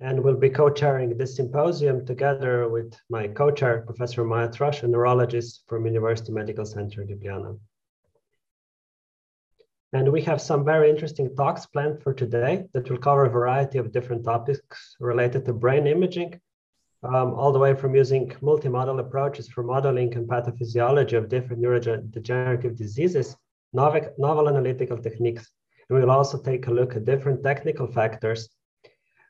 and will be co-chairing this symposium together with my co-chair, Professor Maja Trošt, a neurologist from University Medical Center Ljubljana. And we have some very interesting talks planned for today that will cover a variety of different topics related to brain imaging, um, all the way from using multimodal approaches for modeling and pathophysiology of different neurodegenerative diseases, novel, novel analytical techniques. And we'll also take a look at different technical factors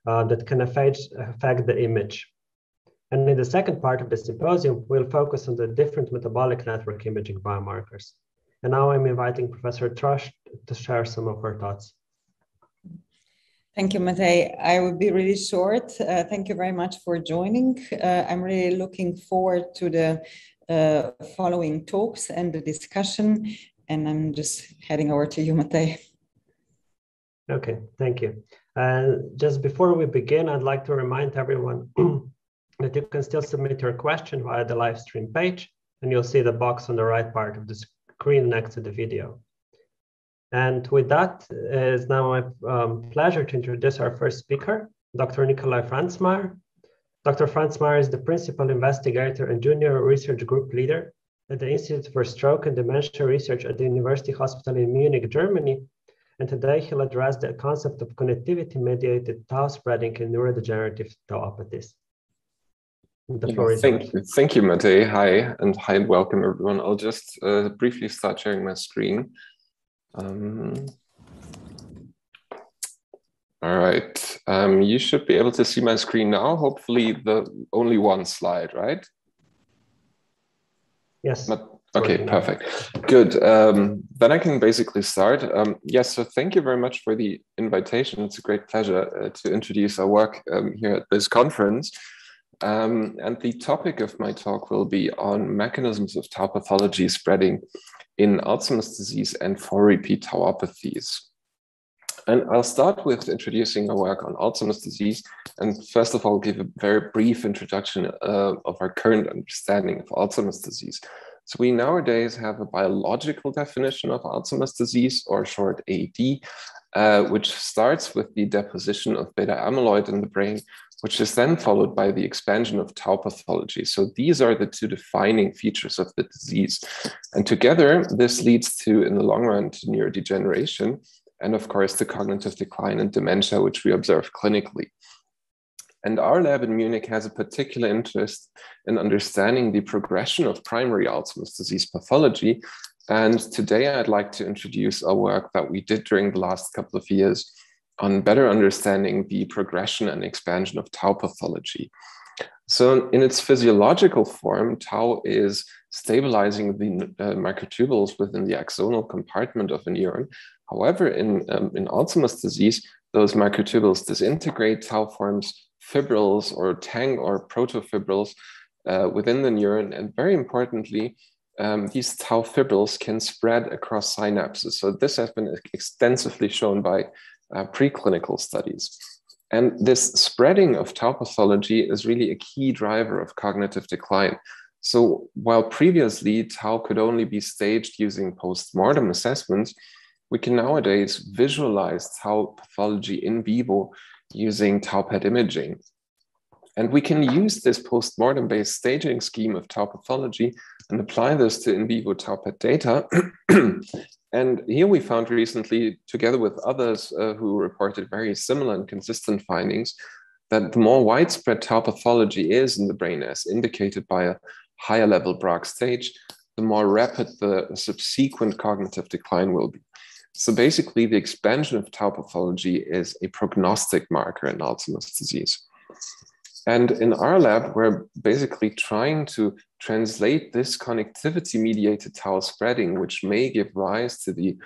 uh, that can affect, affect the image. And in the second part of the symposium, we'll focus on the different metabolic network imaging biomarkers. And now I'm inviting Professor Trošt to share some of her thoughts. Thank you, Matej. I will be really short. Uh, thank you very much for joining. Uh, I'm really looking forward to the uh, following talks and the discussion. And I'm just heading over to you, Matej. Okay, thank you. And just before we begin, I'd like to remind everyone that you can still submit your question via the live stream page, and you'll see the box on the right part of the screen next to the video. And with that, it is now my um, pleasure to introduce our first speaker, Dr. Nicolai Franzmeier. Dr. Franzmaier is the principal investigator and junior research group leader at the Institute for Stroke and Dementia Research at the University Hospital in Munich, Germany. And today he'll address the concept of connectivity mediated tau spreading in neurodegenerative tauopathies. The floor is thank, yours. thank you, Matej. Hi, and hi, and welcome everyone. I'll just uh, briefly start sharing my screen. Um, all right, um, you should be able to see my screen now. Hopefully the only one slide, right? Yes. But, okay, perfect. Good. Um, then I can basically start. Um, yes, so thank you very much for the invitation. It's a great pleasure uh, to introduce our work um, here at this conference. Um, and the topic of my talk will be on mechanisms of tau pathology spreading in Alzheimer's disease and for repeat tauopathies. And I'll start with introducing our work on Alzheimer's disease. And first of all, give a very brief introduction uh, of our current understanding of Alzheimer's disease. So we nowadays have a biological definition of Alzheimer's disease, or short AD, uh, which starts with the deposition of beta amyloid in the brain which is then followed by the expansion of tau pathology. So these are the two defining features of the disease. And together, this leads to, in the long run, to neurodegeneration, and of course, the cognitive decline and dementia, which we observe clinically. And our lab in Munich has a particular interest in understanding the progression of primary Alzheimer's disease pathology. And today I'd like to introduce a work that we did during the last couple of years on better understanding the progression and expansion of tau pathology. So, in its physiological form, tau is stabilizing the uh, microtubules within the axonal compartment of a neuron. However, in, um, in Alzheimer's disease, those microtubules disintegrate, tau forms fibrils or tang or protofibrils uh, within the neuron. And very importantly, um, these tau fibrils can spread across synapses. So, this has been extensively shown by uh, preclinical studies. And this spreading of tau pathology is really a key driver of cognitive decline. So while previously tau could only be staged using post-mortem assessments, we can nowadays visualize tau pathology in vivo using tau PET imaging. And we can use this post-mortem based staging scheme of tau pathology and apply this to in vivo tau PET data And here we found recently, together with others uh, who reported very similar and consistent findings, that the more widespread tau pathology is in the brain, as indicated by a higher level Braak stage, the more rapid the subsequent cognitive decline will be. So basically, the expansion of tau pathology is a prognostic marker in Alzheimer's disease. And in our lab, we're basically trying to translate this connectivity mediated tau spreading, which may give rise to the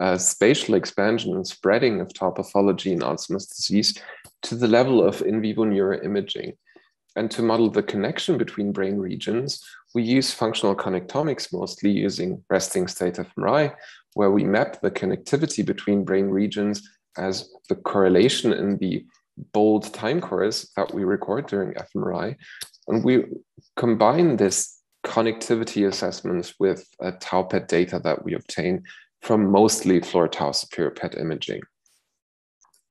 uh, spatial expansion and spreading of tau pathology in Alzheimer's disease to the level of in vivo neuroimaging. And to model the connection between brain regions, we use functional connectomics, mostly using resting state fMRI, where we map the connectivity between brain regions as the correlation in the bold time course that we record during fMRI. And we combine this connectivity assessments with tau PET data that we obtain from mostly flortaucipir PET imaging.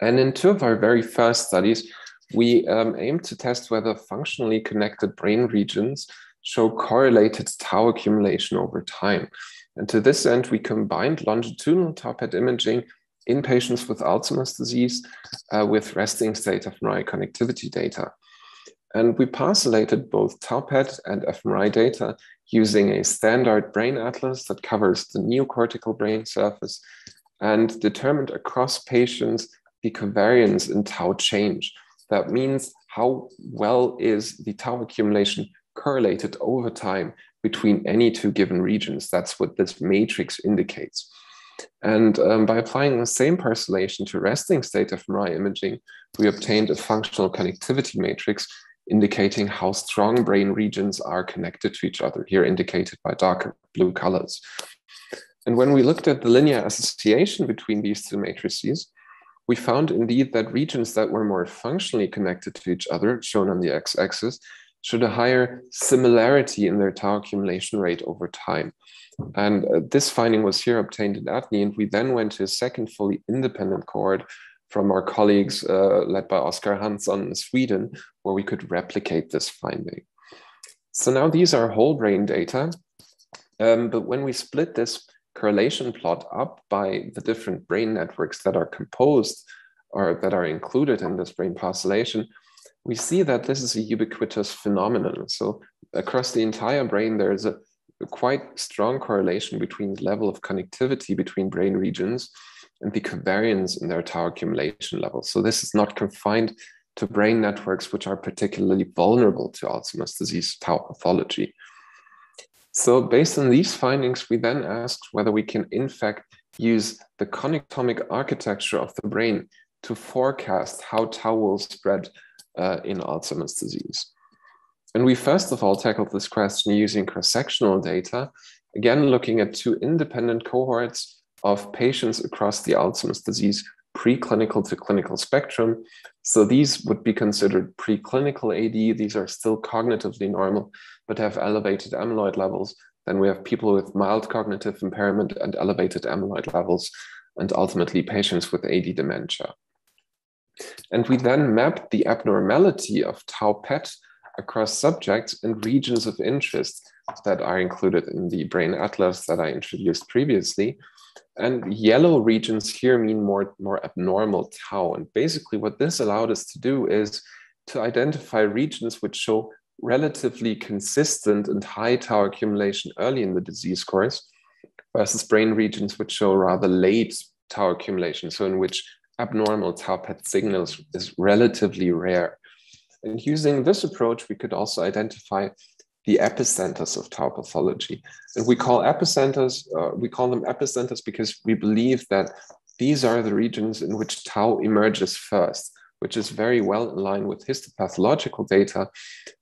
And in two of our very first studies, we um, aimed to test whether functionally connected brain regions show correlated tau accumulation over time. And to this end, we combined longitudinal tau PET imaging in patients with Alzheimer's disease uh, with resting state fMRI connectivity data. And we parcellated both tau PET and fMRI data using a standard brain atlas that covers the neocortical brain surface and determined across patients the covariance in tau change. That means how well is the tau accumulation correlated over time between any two given regions. That's what this matrix indicates. And um, by applying the same parcellation to resting state fMRI imaging, we obtained a functional connectivity matrix indicating how strong brain regions are connected to each other, here indicated by darker blue colors. And when we looked at the linear association between these two matrices, we found indeed that regions that were more functionally connected to each other, shown on the x-axis, showed a higher similarity in their tau accumulation rate over time. And uh, this finding was here obtained in ADNI, and we then went to a second fully independent cohort from our colleagues uh, led by Oskar Hansson in Sweden, where we could replicate this finding. So now these are whole brain data, um, but when we split this correlation plot up by the different brain networks that are composed or that are included in this brain parcellation, we see that this is a ubiquitous phenomenon. So across the entire brain, there is a, quite strong correlation between the level of connectivity between brain regions and the covariance in their tau accumulation levels. So this is not confined to brain networks which are particularly vulnerable to Alzheimer's disease tau pathology. So based on these findings, we then asked whether we can in fact use the connectomic architecture of the brain to forecast how tau will spread uh, in Alzheimer's disease. And we first of all tackled this question using cross-sectional data, again looking at two independent cohorts of patients across the Alzheimer's disease preclinical to clinical spectrum. So these would be considered preclinical AD. These are still cognitively normal, but have elevated amyloid levels. Then we have people with mild cognitive impairment and elevated amyloid levels, and ultimately patients with AD dementia. And we then map the abnormality of tau PET across subjects and regions of interest that are included in the brain atlas that I introduced previously. And yellow regions here mean more, more abnormal tau. And basically, what this allowed us to do is to identify regions which show relatively consistent and high tau accumulation early in the disease course versus brain regions which show rather late tau accumulation, so in which abnormal tau PET signals is relatively rare. And using this approach, we could also identify the epicenters of tau pathology. And we call epicenters, uh, we call them epicenters because we believe that these are the regions in which tau emerges first, which is very well in line with histopathological data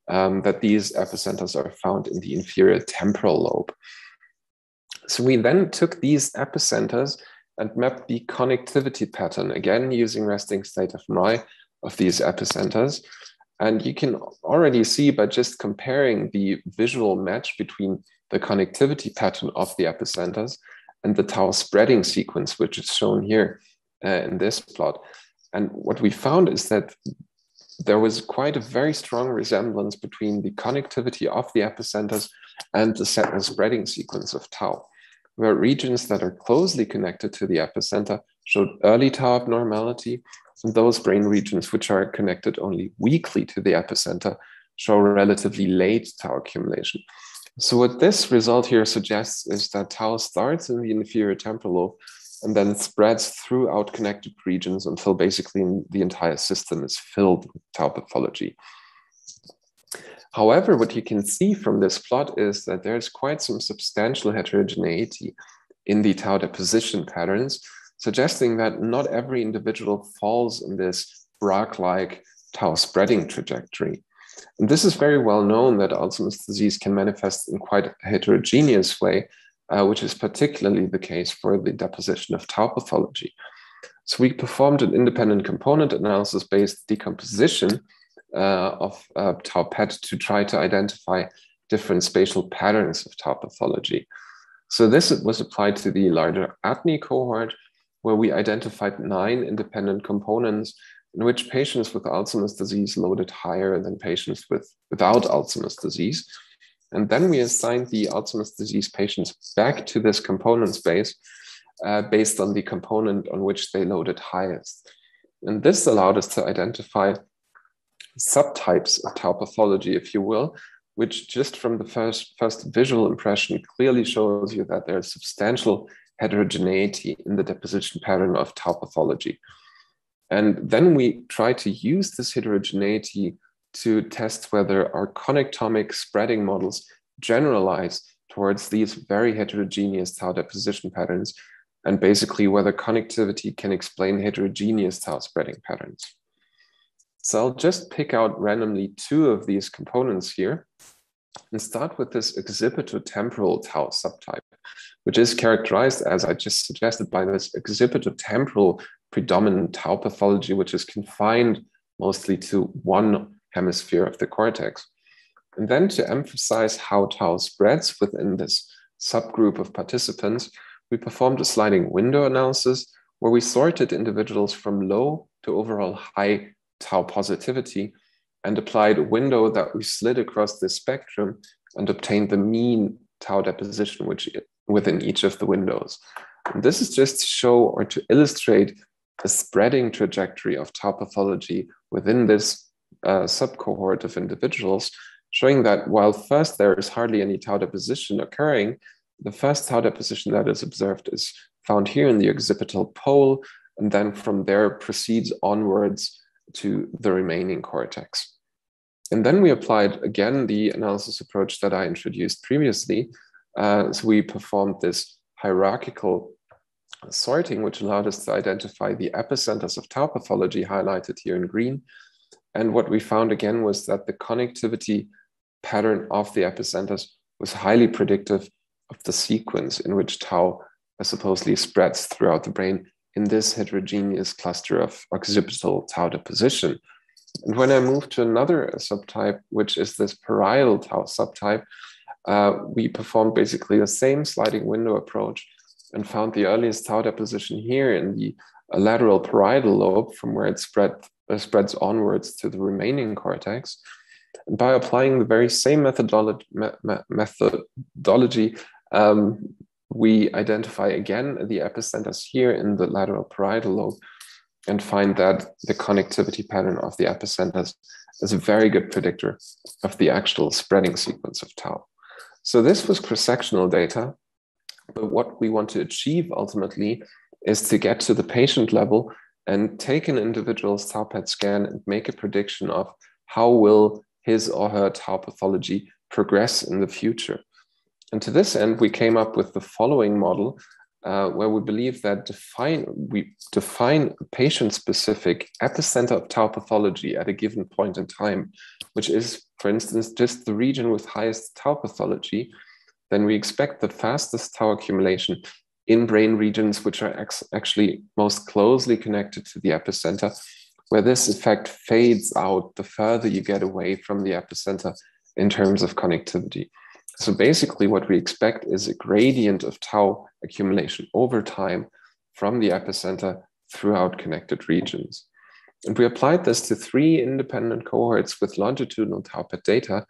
um, that these epicenters are found in the inferior temporal lobe. So we then took these epicenters and map the connectivity pattern, again using resting state fMRI of these epicenters. And you can already see by just comparing the visual match between the connectivity pattern of the epicenters and the tau spreading sequence, which is shown here uh, in this plot. And what we found is that there was quite a very strong resemblance between the connectivity of the epicenters and the spreading sequence of tau, where regions that are closely connected to the epicenter showed early tau abnormality, and those brain regions which are connected only weakly to the epicenter show relatively late tau accumulation. So what this result here suggests is that tau starts in the inferior temporal lobe and then spreads throughout connected regions until basically the entire system is filled with tau pathology. However, what you can see from this plot is that there's quite some substantial heterogeneity in the tau deposition patterns, suggesting that not every individual falls in this Braak-like tau spreading trajectory. And this is very well known that Alzheimer's disease can manifest in quite a heterogeneous way, uh, which is particularly the case for the deposition of tau pathology. So we performed an independent component analysis based decomposition of uh, tau PET to try to identify different spatial patterns of tau pathology. So this was applied to the larger ADNI cohort, where we identified nine independent components in which patients with Alzheimer's disease loaded higher than patients with, without Alzheimer's disease. And then we assigned the Alzheimer's disease patients back to this component space uh, based on the component on which they loaded highest. And this allowed us to identify subtypes of tau pathology, if you will, which just from the first, first visual impression clearly shows you that there is substantial heterogeneity in the deposition pattern of tau pathology. And then we try to use this heterogeneity to test whether our connectomic spreading models generalize towards these very heterogeneous tau deposition patterns, and basically whether connectivity can explain heterogeneous tau spreading patterns. So I'll just pick out randomly two of these components here and start with this occipitotemporal tau subtype, which is characterized, as I just suggested, by this occipitotemporal predominant tau pathology, which is confined mostly to one hemisphere of the cortex. And then to emphasize how tau spreads within this subgroup of participants, we performed a sliding window analysis where we sorted individuals from low to overall high tau positivity and applied a window that we slid across the spectrum and obtained the mean tau deposition which within each of the windows. And this is just to show or to illustrate the spreading trajectory of tau pathology within this uh, subcohort of individuals, showing that while first there is hardly any tau deposition occurring, the first tau deposition that is observed is found here in the occipital pole, and then from there proceeds onwards to the remaining cortex. And then we applied again the analysis approach that I introduced previously. Uh, so we performed this hierarchical sorting, which allowed us to identify the epicenters of tau pathology highlighted here in green. And what we found again was that the connectivity pattern of the epicenters was highly predictive of the sequence in which tau supposedly spreads throughout the brain in this heterogeneous cluster of occipital tau deposition. And when I move to another subtype, which is this parietal tau subtype, uh, we performed basically the same sliding window approach and found the earliest tau deposition here in the uh, lateral parietal lobe from where it spread, uh, spreads onwards to the remaining cortex. And by applying the very same methodology, me methodology um, we identify again the epicenters here in the lateral parietal lobe and find that the connectivity pattern of the epicenters is a very good predictor of the actual spreading sequence of tau. So this was cross-sectional data, but what we want to achieve ultimately is to get to the patient level and take an individual's tau PET scan and make a prediction of how will his or her tau pathology progress in the future. And to this end, we came up with the following model uh, where we believe that define we define patient-specific epicenter of tau pathology at a given point in time, which is, for instance, just the region with highest tau pathology, then we expect the fastest tau accumulation in brain regions which are actually most closely connected to the epicenter, where this effect fades out the further you get away from the epicenter in terms of connectivity. So basically, what we expect is a gradient of tau accumulation over time from the epicenter throughout connected regions. And we applied this to three independent cohorts with longitudinal tau PET data.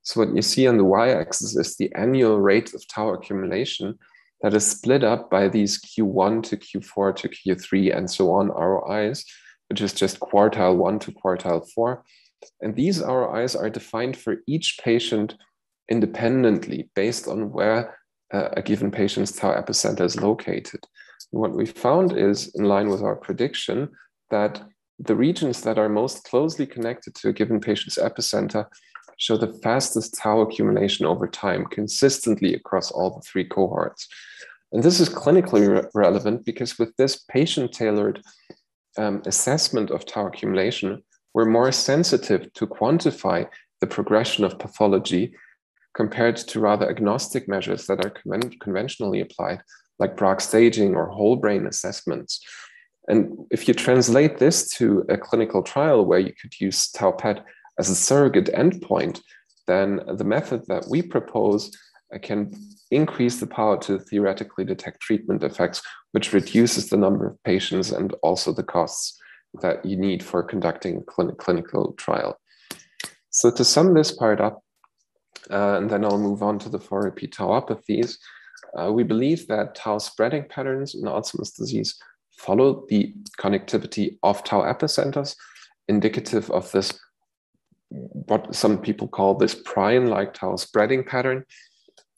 So what you see on the y-axis is the annual rate of tau accumulation that is split up by these Q1 to Q4 to Q3 and so on ROIs, which is just quartile one to quartile four. And these ROIs are defined for each patient independently based on where uh, a given patient's tau epicenter is located. And what we found is, in line with our prediction, that the regions that are most closely connected to a given patient's epicenter show the fastest tau accumulation over time consistently across all the three cohorts. And this is clinically re relevant because with this patient tailored um, assessment of tau accumulation, we're more sensitive to quantify the progression of pathology compared to rather agnostic measures that are conven conventionally applied, like Braak staging or whole brain assessments. And if you translate this to a clinical trial where you could use tau PET as a surrogate endpoint, then the method that we propose uh, can increase the power to theoretically detect treatment effects, which reduces the number of patients and also the costs that you need for conducting a clinical trial. So to sum this part up, uh, and then I'll move on to the 4-repeat tauopathies, uh, we believe that tau spreading patterns in Alzheimer's disease follow the connectivity of tau epicenters, indicative of this, what some people call this prion-like tau spreading pattern.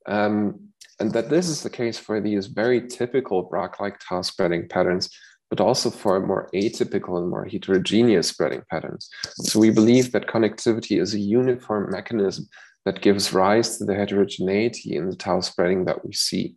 Um, and that this is the case for these very typical Braak-like tau spreading patterns, but also for more atypical and more heterogeneous spreading patterns. So we believe that connectivity is a uniform mechanism that gives rise to the heterogeneity in the tau spreading that we see.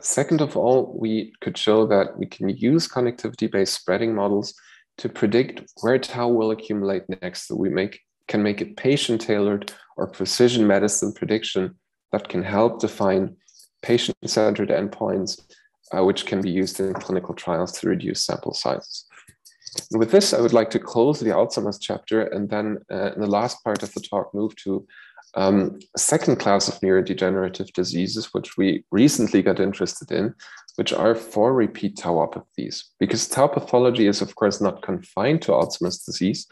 Second of all, we could show that we can use connectivity-based spreading models to predict where tau will accumulate next. So we make can make a patient-tailored or precision medicine prediction that can help define patient-centered endpoints, uh, which can be used in clinical trials to reduce sample sizes. And with this, I would like to close the Alzheimer's chapter and then uh, in the last part of the talk move to um, second class of neurodegenerative diseases, which we recently got interested in, which are four repeat tauopathies. Because tau pathology is, of course, not confined to Alzheimer's disease,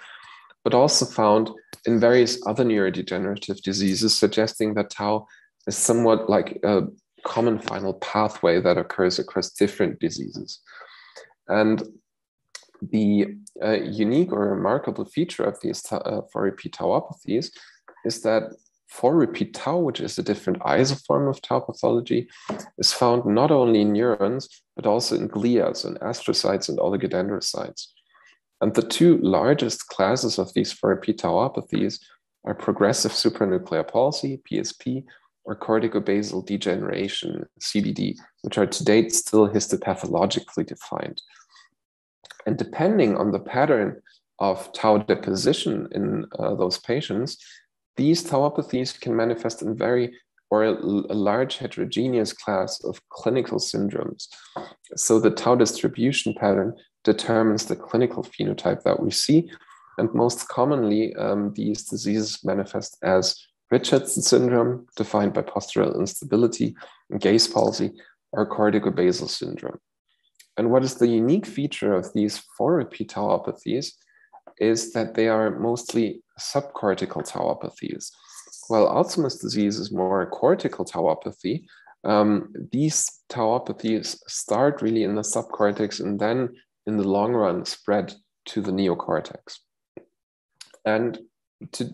but also found in various other neurodegenerative diseases, suggesting that tau is somewhat like a common final pathway that occurs across different diseases. And the uh, unique or remarkable feature of these uh, 4-repeat tauopathies is that 4-repeat tau, which is a different isoform of tau pathology, is found not only in neurons, but also in glia, so in astrocytes and oligodendrocytes. And the two largest classes of these 4-repeat tauopathies are progressive supranuclear palsy, PSP, or corticobasal degeneration, CBD, which are to date still histopathologically defined. And depending on the pattern of tau deposition in uh, those patients, these tauopathies can manifest in very or a, large heterogeneous class of clinical syndromes. So the tau distribution pattern determines the clinical phenotype that we see. And most commonly, um, these diseases manifest as Richardson syndrome, defined by postural instability, gaze palsy, or corticobasal syndrome. And what is the unique feature of these four repeat tauopathies is that they are mostly subcortical tauopathies. While Alzheimer's disease is more cortical tauopathy, um, these tauopathies start really in the subcortex and then in the long run spread to the neocortex. And to,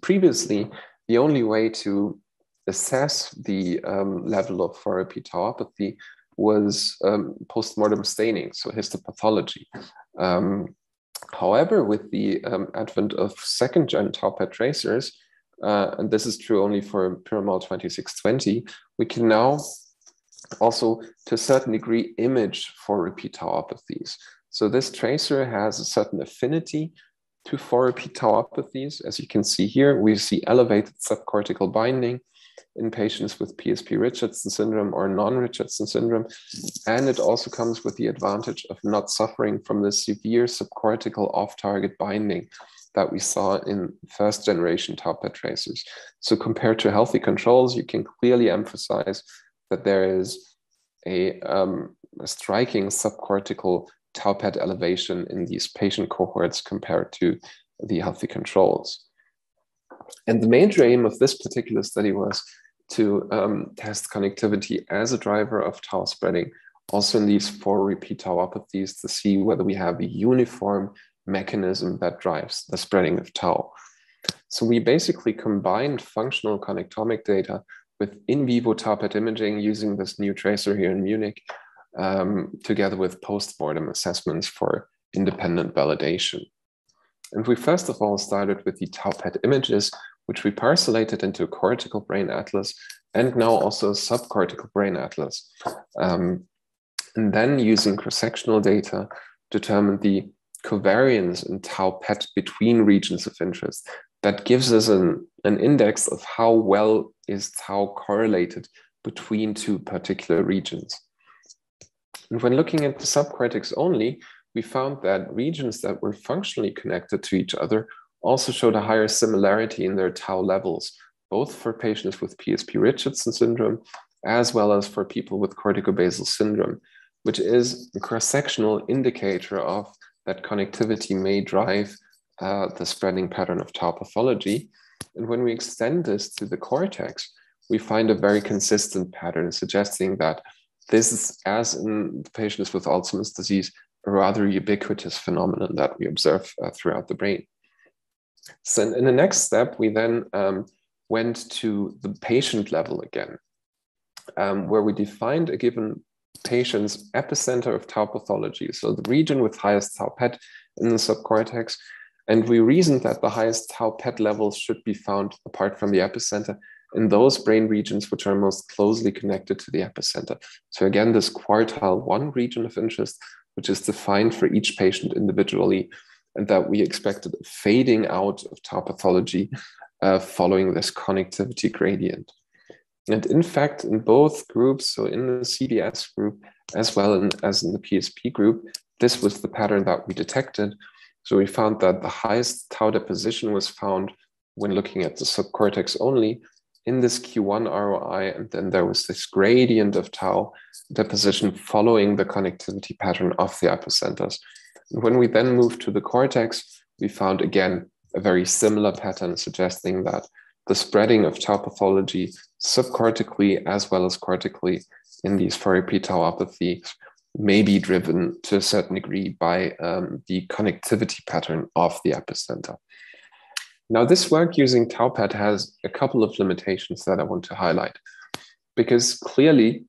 previously, the only way to assess the um, level of 4-repeat tauopathy was um, postmortem staining, so histopathology. Um, however, with the um, advent of second gen tau PET tracers, uh, and this is true only for Piramal 2620, we can now also, to a certain degree, image 4-repeat tauopathies. So this tracer has a certain affinity to 4-repeat tauopathies. As you can see here, we see elevated subcortical binding in patients with PSP Richardson syndrome or non Richardson syndrome. And it also comes with the advantage of not suffering from the severe subcortical off target binding that we saw in first generation tau PET tracers. So, compared to healthy controls, you can clearly emphasize that there is a, um, a striking subcortical tau PET elevation in these patient cohorts compared to the healthy controls. And the major aim of this particular study was to um, test connectivity as a driver of tau spreading, also in these four repeat tauopathies to see whether we have a uniform mechanism that drives the spreading of tau. So we basically combined functional connectomic data with in vivo tau PET imaging using this new tracer here in Munich, um, together with post-mortem assessments for independent validation. And we first of all started with the tau PET images which we parcellated into a cortical brain atlas and now also a subcortical brain atlas. Um, and then using cross-sectional data, determined the covariance in tau PET between regions of interest. That gives us an, an index of how well is tau correlated between two particular regions. And when looking at the subcortex only, we found that regions that were functionally connected to each other also showed a higher similarity in their tau levels, both for patients with PSP Richardson syndrome as well as for people with corticobasal syndrome, which is a cross sectional indicator of that connectivity may drive uh, the spreading pattern of tau pathology. And when we extend this to the cortex, we find a very consistent pattern suggesting that this is, as in patients with Alzheimer's disease, rather ubiquitous phenomenon that we observe uh, throughout the brain. So in the next step, we then um, went to the patient level again, um, where we defined a given patient's epicenter of tau pathology, so the region with highest tau PET in the subcortex. And we reasoned that the highest tau PET levels should be found apart from the epicenter in those brain regions which are most closely connected to the epicenter. So again, this quartile one region of interest, which is defined for each patient individually, and that we expected fading out of tau pathology uh, following this connectivity gradient. And in fact, in both groups, so in the CBS group as well in, as in the PSP group, this was the pattern that we detected. So we found that the highest tau deposition was found when looking at the subcortex only in this Q1 ROI, and then there was this gradient of tau deposition following the connectivity pattern of the epicenters. And when we then moved to the cortex, we found again a very similar pattern suggesting that the spreading of tau pathology subcortically as well as cortically in these 4R tauopathies may be driven to a certain degree by um, the connectivity pattern of the epicenter. Now, this work using TauPET has a couple of limitations that I want to highlight, because clearly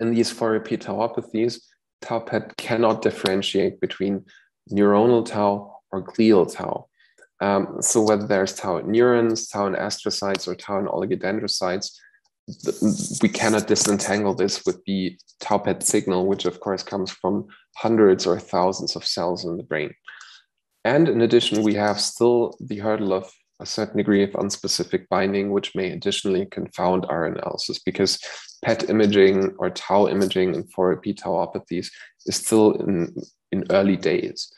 in these 4R tauopathies, TauPET cannot differentiate between neuronal tau or glial tau. Um, so whether there's tau in neurons, tau in astrocytes, or tau in oligodendrocytes, we cannot disentangle this with the tau PET signal, which of course comes from hundreds or thousands of cells in the brain. And in addition, we have still the hurdle of a certain degree of unspecific binding, which may additionally confound our analysis because PET imaging or tau imaging in 4R tauopathies is still in, in early days.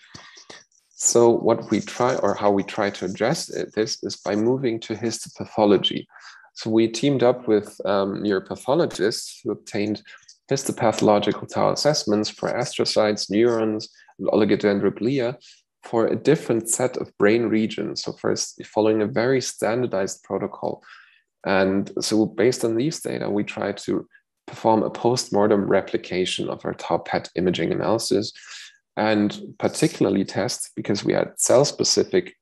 So what we try or how we try to address this is by moving to histopathology. So we teamed up with um, neuropathologists who obtained histopathological tau assessments for astrocytes, neurons, and oligodendroglia for a different set of brain regions. So first, following a very standardized protocol. And so based on these data, we try to perform a post-mortem replication of our tau PET imaging analysis and particularly test, because we had cell-specific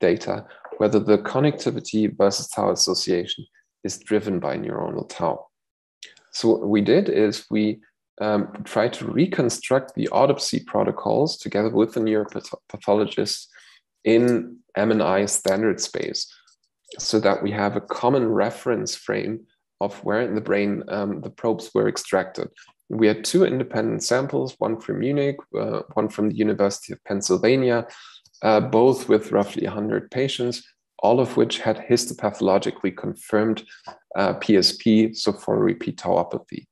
data, whether the connectivity versus tau association is driven by neuronal tau. So what we did is we um, tried to reconstruct the autopsy protocols together with the neuropathologists in MNI standard space so that we have a common reference frame of where in the brain um, the probes were extracted. We had two independent samples, one from Munich, uh, one from the University of Pennsylvania, uh, both with roughly 100 patients, all of which had histopathologically confirmed uh, PSP, so 4-repeat tauopathy.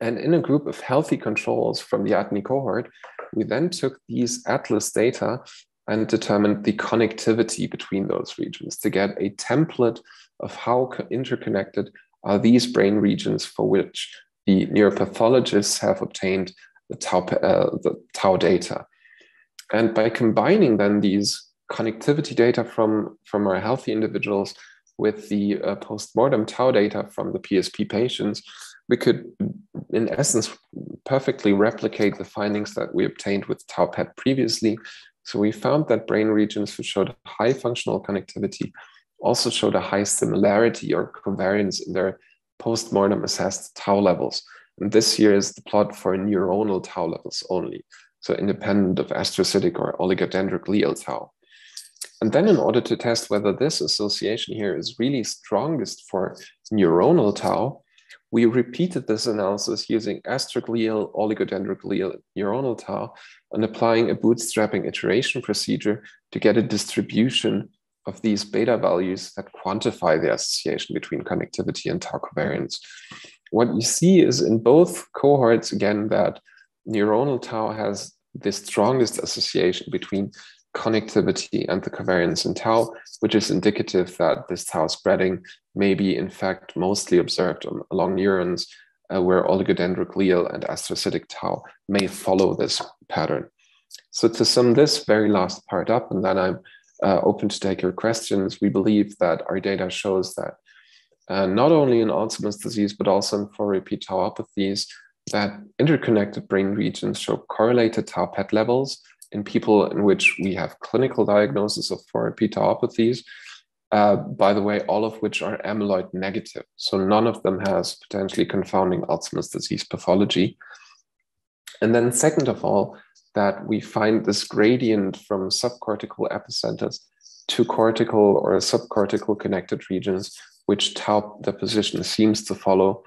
And in a group of healthy controls from the ADNI cohort, we then took these ATLAS data and determined the connectivity between those regions to get a template of how interconnected are these brain regions for which the neuropathologists have obtained the tau, uh, the tau data. And by combining then these connectivity data from, from our healthy individuals with the uh, post-mortem tau data from the PSP patients, we could, in essence, perfectly replicate the findings that we obtained with tau PET previously. So we found that brain regions which showed high functional connectivity also showed a high similarity or covariance in their post-mortem assessed tau levels. And this here is the plot for neuronal tau levels only, so independent of astrocytic or oligodendroglial tau. And then in order to test whether this association here is really strongest for neuronal tau, we repeated this analysis using astroglial, oligodendroglial neuronal tau and applying a bootstrapping iteration procedure to get a distribution of these beta values that quantify the association between connectivity and tau covariance. What you see is in both cohorts, again, that neuronal tau has the strongest association between connectivity and the covariance in tau, which is indicative that this tau spreading may be in fact mostly observed on, along neurons uh, where oligodendroglial and astrocytic tau may follow this pattern. So to sum this very last part up, and then I'm uh, open to take your questions, we believe that our data shows that uh, not only in Alzheimer's disease, but also in 4-repeat tauopathies, that interconnected brain regions show correlated tau PET levels in people in which we have clinical diagnosis of 4-repeat tauopathies, uh, by the way, all of which are amyloid negative. So none of them has potentially confounding Alzheimer's disease pathology. And then second of all, that we find this gradient from subcortical epicenters to cortical or subcortical connected regions, which tau deposition seems to follow,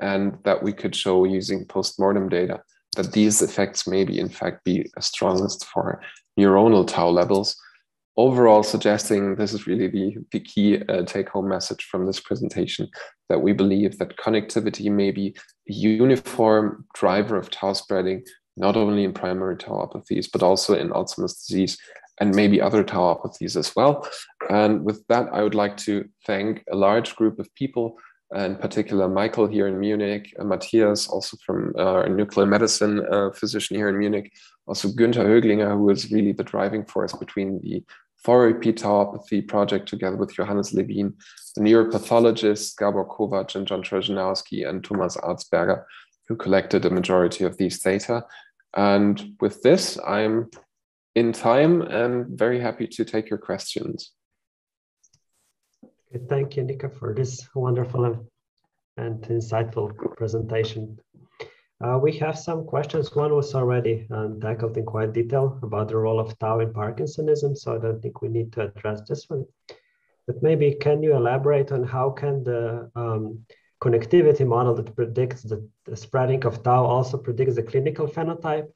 and that we could show using postmortem data that these effects maybe in fact be strongest for neuronal tau levels overall suggesting this is really the, the key uh, take home message from this presentation that we believe that connectivity may be a uniform driver of tau spreading, not only in primary tauopathies, but also in Alzheimer's disease and maybe other tauopathies as well. And with that, I would like to thank a large group of people, in particular Michael here in Munich, uh, Matthias, also from uh, nuclear medicine uh, physician here in Munich, also Günther Höglinger, who is really the driving force between the 4-repeat tauopathy project together with Johannes Levin, the neuropathologists Gabor Kovacs and John Trojanowski and Thomas Arzberger, who collected the majority of these data. And with this, I'm in time and very happy to take your questions. Thank you, Nika, for this wonderful and insightful presentation. Uh, we have some questions. One was already um, tackled in quite detail about the role of tau in Parkinsonism, so I don't think we need to address this one. But maybe can you elaborate on how can the um, connectivity model that predicts the, the, spreading of tau also predicts the clinical phenotype?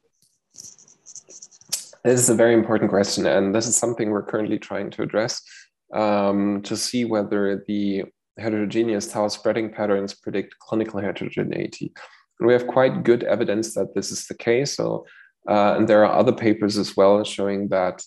This is a very important question, and this is something we're currently trying to address um, to see whether the heterogeneous tau spreading patterns predict clinical heterogeneity. And we have quite good evidence that this is the case. So, uh, and there are other papers as well showing that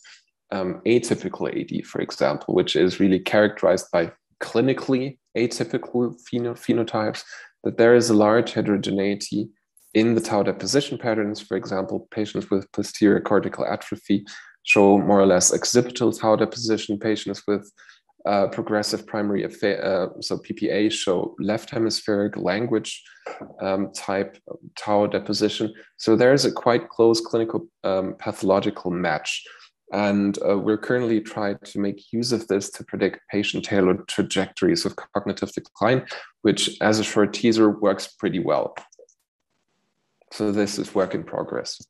um, atypical AD, for example, which is really characterized by clinically atypical pheno phenotypes, that there is a large heterogeneity in the tau deposition patterns. For example, patients with posterior cortical atrophy show more or less occipital tau deposition. Patients with uh, progressive primary uh, so PPA show left hemispheric language um, type tau deposition. So there's a quite close clinical um, pathological match. And uh, we're currently trying to make use of this to predict patient tailored trajectories of cognitive decline, which as a short teaser works pretty well. So this is work in progress.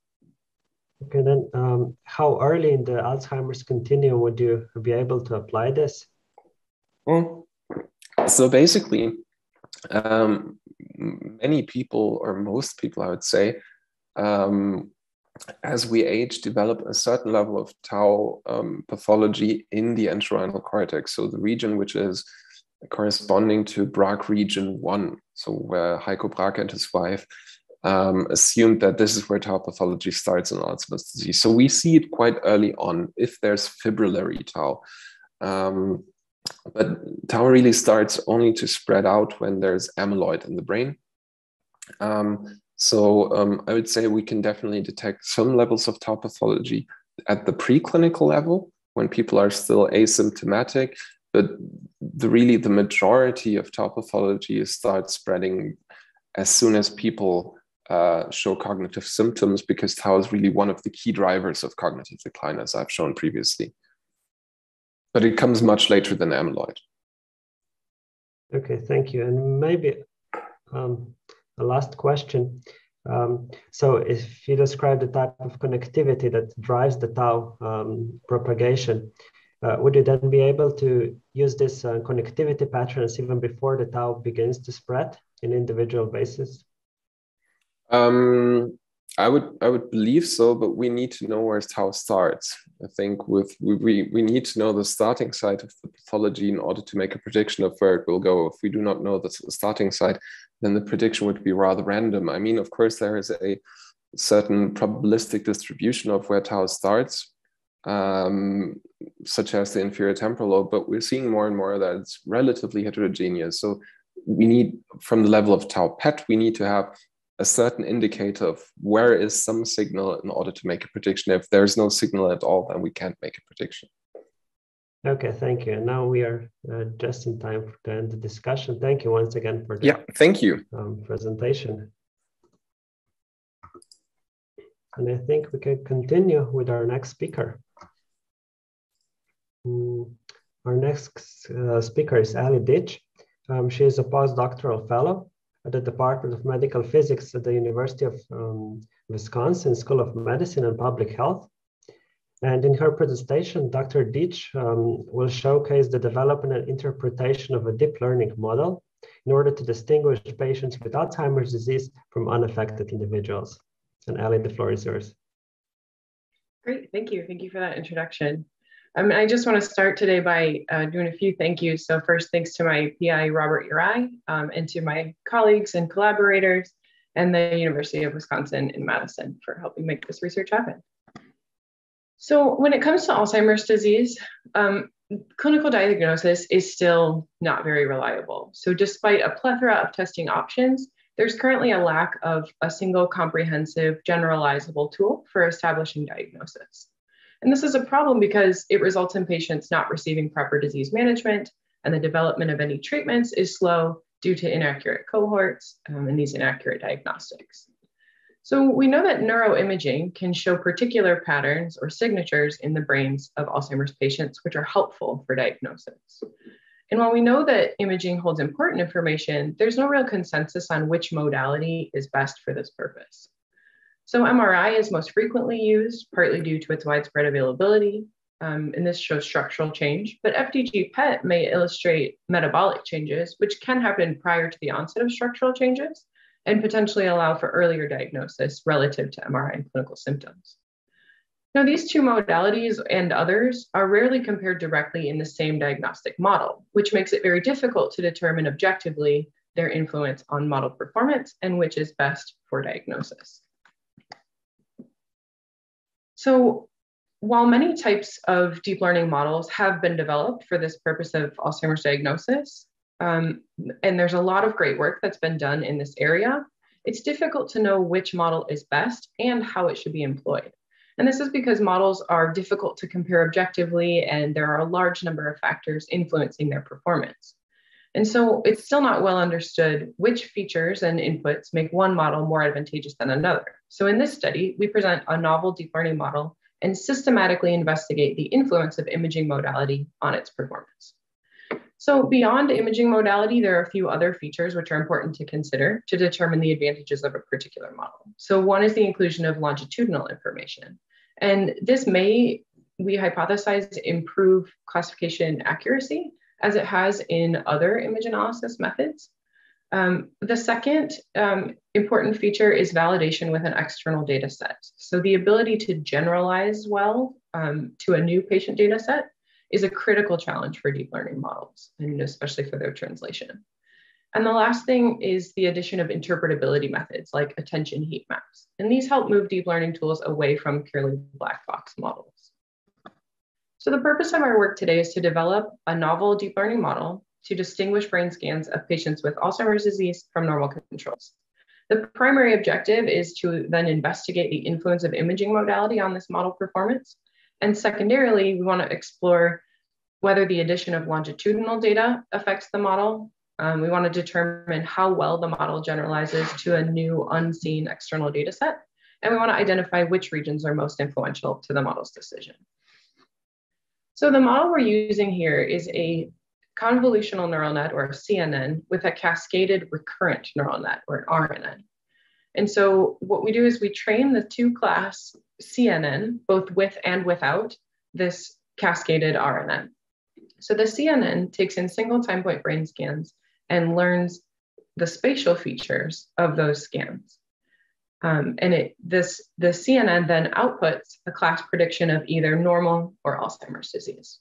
Okay, then um, how early in the Alzheimer's continuum would you be able to apply this? Well, so basically, um, many people, or most people, I would say, um, as we age, develop a certain level of tau um, pathology in the entorhinal cortex. So the region which is corresponding to Braak region one, so where Heiko Braak and his wife um, assumed that this is where tau pathology starts in Alzheimer's disease. So we see it quite early on if there's fibrillary tau. Um, but tau really starts only to spread out when there's amyloid in the brain. Um, so um, I would say we can definitely detect some levels of tau pathology at the preclinical level when people are still asymptomatic, but the really the majority of tau pathology starts spreading as soon as people uh, show cognitive symptoms because tau is really one of the key drivers of cognitive decline, as I've shown previously but it comes much later than amyloid. Okay, thank you. And maybe um, a last question. Um, so if you describe the type of connectivity that drives the tau um, propagation, uh, would you then be able to use this uh, connectivity patterns even before the tau begins to spread in individual basis? Um, I would I would believe so, but we need to know where tau starts. I think with we, we, need to know the starting site of the pathology in order to make a prediction of where it will go. If we do not know the starting site, then the prediction would be rather random. I mean, of course, there is a certain probabilistic distribution of where tau starts, um, such as the inferior temporal lobe, but we're seeing more and more that it's relatively heterogeneous. So we need, from the level of tau PET, we need to have a certain indicator of where is some signal in order to make a prediction. If there's no signal at all, then we can't make a prediction. Okay, thank you. And now we are uh, just in time to end the discussion. Thank you once again for the yeah, thank you um, presentation. And I think we can continue with our next speaker. Mm, our next uh, speaker is Ali Deatsch. Um, she is a postdoctoral fellow at the Department of Medical Physics at the University of um, Wisconsin School of Medicine and Public Health. And in her presentation, Dr. Deatsch um, will showcase the development and interpretation of a deep learning model in order to distinguish patients with Alzheimer's disease from unaffected individuals. And Ellie, the floor is yours. Great, thank you. Thank you for that introduction. Um, I just want to start today by uh, doing a few thank yous. So first, thanks to my PI, Robert Jeraj, um, and to my colleagues and collaborators and the University of Wisconsin in Madison for helping make this research happen. So when it comes to Alzheimer's disease, um, clinical diagnosis is still not very reliable. So despite a plethora of testing options, there's currently a lack of a single comprehensive generalizable tool for establishing diagnosis. And this is a problem because it results in patients not receiving proper disease management and the development of any treatments is slow due to inaccurate cohorts um, and these inaccurate diagnostics. So we know that neuroimaging can show particular patterns or signatures in the brains of Alzheimer's patients, which are helpful for diagnosis. And while we know that imaging holds important information, there's no real consensus on which modality is best for this purpose. So MRI is most frequently used, partly due to its widespread availability, um, and this shows structural change, but FDG PET may illustrate metabolic changes, which can happen prior to the onset of structural changes, and potentially allow for earlier diagnosis relative to MRI and clinical symptoms. Now, these two modalities and others are rarely compared directly in the same diagnostic model, which makes it very difficult to determine objectively their influence on model performance and which is best for diagnosis. So while many types of deep learning models have been developed for this purpose of Alzheimer's diagnosis, um, and there's a lot of great work that's been done in this area. It's difficult to know which model is best and how it should be employed. And this is because models are difficult to compare objectively, and there are a large number of factors influencing their performance. And so it's still not well understood which features and inputs make one model more advantageous than another. So in this study, we present a novel deep learning model and systematically investigate the influence of imaging modality on its performance. So beyond imaging modality, there are a few other features which are important to consider to determine the advantages of a particular model. So one is the inclusion of longitudinal information. And this may, we hypothesize, improve classification accuracy as it has in other image analysis methods. Um, the second um, important feature is validation with an external data set. So the ability to generalize well um, to a new patient data set is a critical challenge for deep learning models, and especially for their translation. And the last thing is the addition of interpretability methods like attention heat maps. And these help move deep learning tools away from purely black box models. So the purpose of our work today is to develop a novel deep learning model to distinguish brain scans of patients with Alzheimer's disease from normal controls. The primary objective is to then investigate the influence of imaging modality on this model performance and secondarily, we want to explore whether the addition of longitudinal data affects the model. Um, we want to determine how well the model generalizes to a new unseen external data set. And we want to identify which regions are most influential to the model's decision. So the model we're using here is a convolutional neural net or CNN with a cascaded recurrent neural net or RNN. And so what we do is we train the two class CNN, both with and without this cascaded RNN. So the CNN takes in single time point brain scans and learns the spatial features of those scans. Um, and it, this, the CNN then outputs a class prediction of either normal or Alzheimer's disease.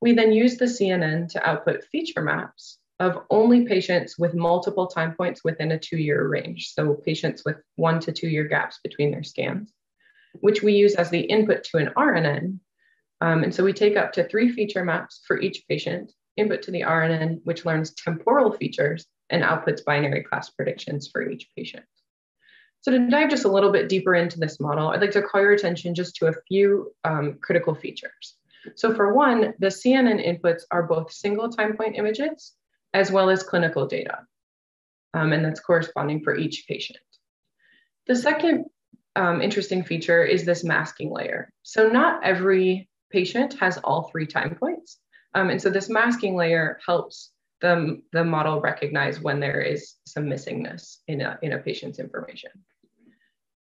We then use the CNN to output feature maps of only patients with multiple time points within a two year range. So patients with one to two year gaps between their scans which we use as the input to an RNN. Um, and so we take up to three feature maps for each patient, input to the RNN, which learns temporal features and outputs binary class predictions for each patient. So to dive just a little bit deeper into this model, I'd like to call your attention just to a few um, critical features. So for one, the CNN inputs are both single time point images as well as clinical data. Um, and that's corresponding for each patient. The second um, interesting feature is this masking layer. So not every patient has all three time points. Um, and so this masking layer helps the, the model recognize when there is some missingness in a, in a patient's information.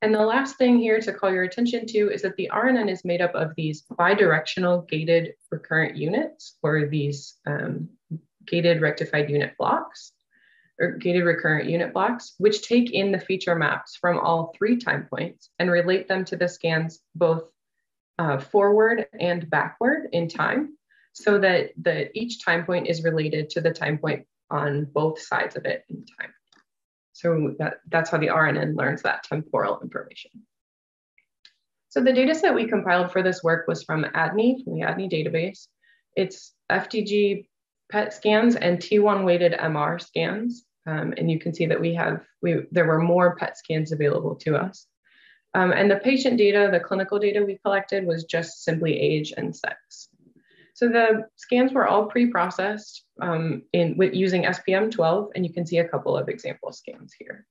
And the last thing here to call your attention to is that the RNN is made up of these bidirectional gated recurrent units or these um, gated rectified unit blocks or gated recurrent unit blocks, which take in the feature maps from all three time points and relate them to the scans both uh, forward and backward in time so that the, each time point is related to the time point on both sides of it in time. So that, that's how the RNN learns that temporal information. So the data set we compiled for this work was from ADNI, from the ADNI database. It's FDG PET scans and T1 weighted MR scans. Um, and you can see that we have, we, there were more PET scans available to us. Um, and the patient data, the clinical data we collected was just simply age and sex. So the scans were all pre-processed um, in with using SPM 12, and you can see a couple of example scans here.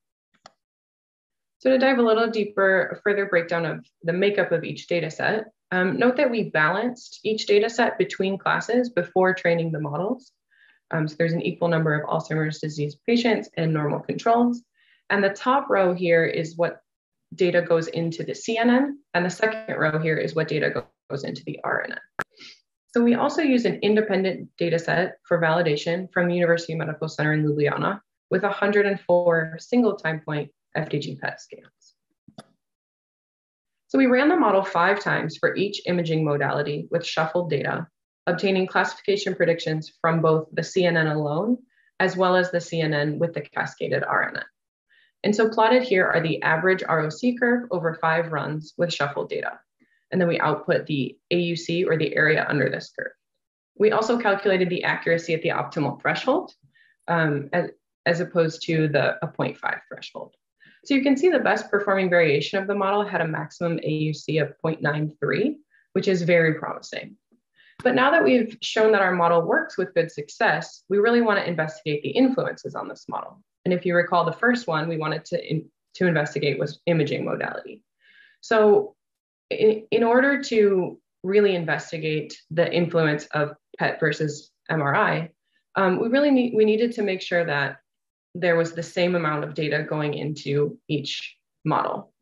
So to dive a little deeper, a further breakdown of the makeup of each data set, um, note that we balanced each data set between classes before training the models. Um, so there's an equal number of Alzheimer's disease patients and normal controls. And the top row here is what data goes into the CNN, and the second row here is what data goes into the RNN. So we also use an independent data set for validation from the University Medical Center in Ljubljana with 104 single time point FDG PET scans. So we ran the model five times for each imaging modality with shuffled data, obtaining classification predictions from both the CNN alone, as well as the CNN with the cascaded RNN. And so plotted here are the average ROC curve over five runs with shuffled data and then we output the AUC or the area under this curve. We also calculated the accuracy at the optimal threshold um, as, as opposed to the a 0.5 threshold. So you can see the best performing variation of the model had a maximum AUC of 0.93, which is very promising. But now that we've shown that our model works with good success, we really want to investigate the influences on this model. And if you recall, the first one we wanted to, in, to investigate was imaging modality. So in, in order to really investigate the influence of PET versus MRI, um, we really need, we needed to make sure that there was the same amount of data going into each model.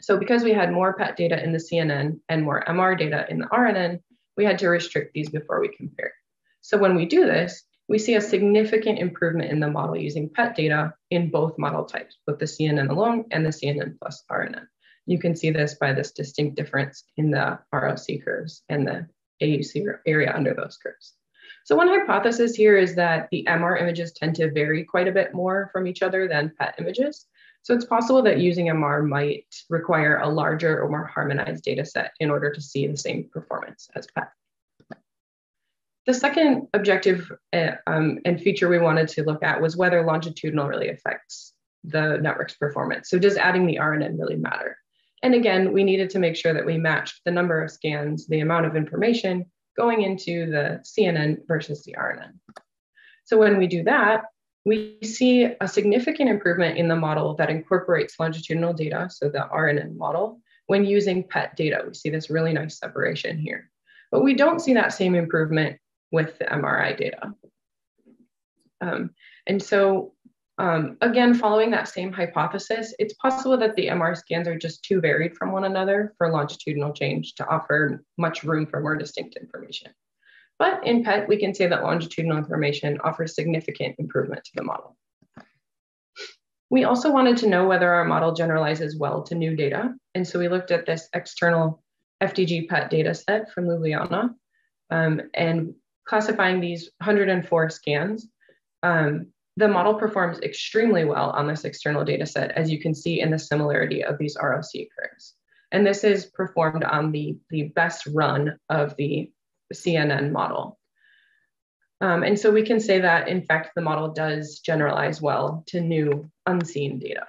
So because we had more PET data in the CNN and more MR data in the RNN, we had to restrict these before we compared. So when we do this, we see a significant improvement in the model using PET data in both model types, both the CNN alone and the CNN plus RNN. You can see this by this distinct difference in the ROC curves and the AUC area under those curves. So one hypothesis here is that the MR images tend to vary quite a bit more from each other than PET images. So it's possible that using MR might require a larger or more harmonized data set in order to see the same performance as PET. The second objective uh, um, and feature we wanted to look at was whether longitudinal really affects the network's performance. So does adding the RNN really matter? And again, we needed to make sure that we matched the number of scans, the amount of information going into the CNN versus the RNN. So when we do that, we see a significant improvement in the model that incorporates longitudinal data, so the RNN model, when using PET data. We see this really nice separation here. But we don't see that same improvement with the MRI data. Um, and so um, again, following that same hypothesis, it's possible that the MR scans are just too varied from one another for longitudinal change to offer much room for more distinct information. But in PET, we can say that longitudinal information offers significant improvement to the model. We also wanted to know whether our model generalizes well to new data. And so we looked at this external FDG PET data set from Ljubljana um, and classifying these 104 scans. Um, the model performs extremely well on this external data set, as you can see in the similarity of these ROC curves. And this is performed on the, the best run of the CNN model. Um, and so we can say that, in fact, the model does generalize well to new unseen data.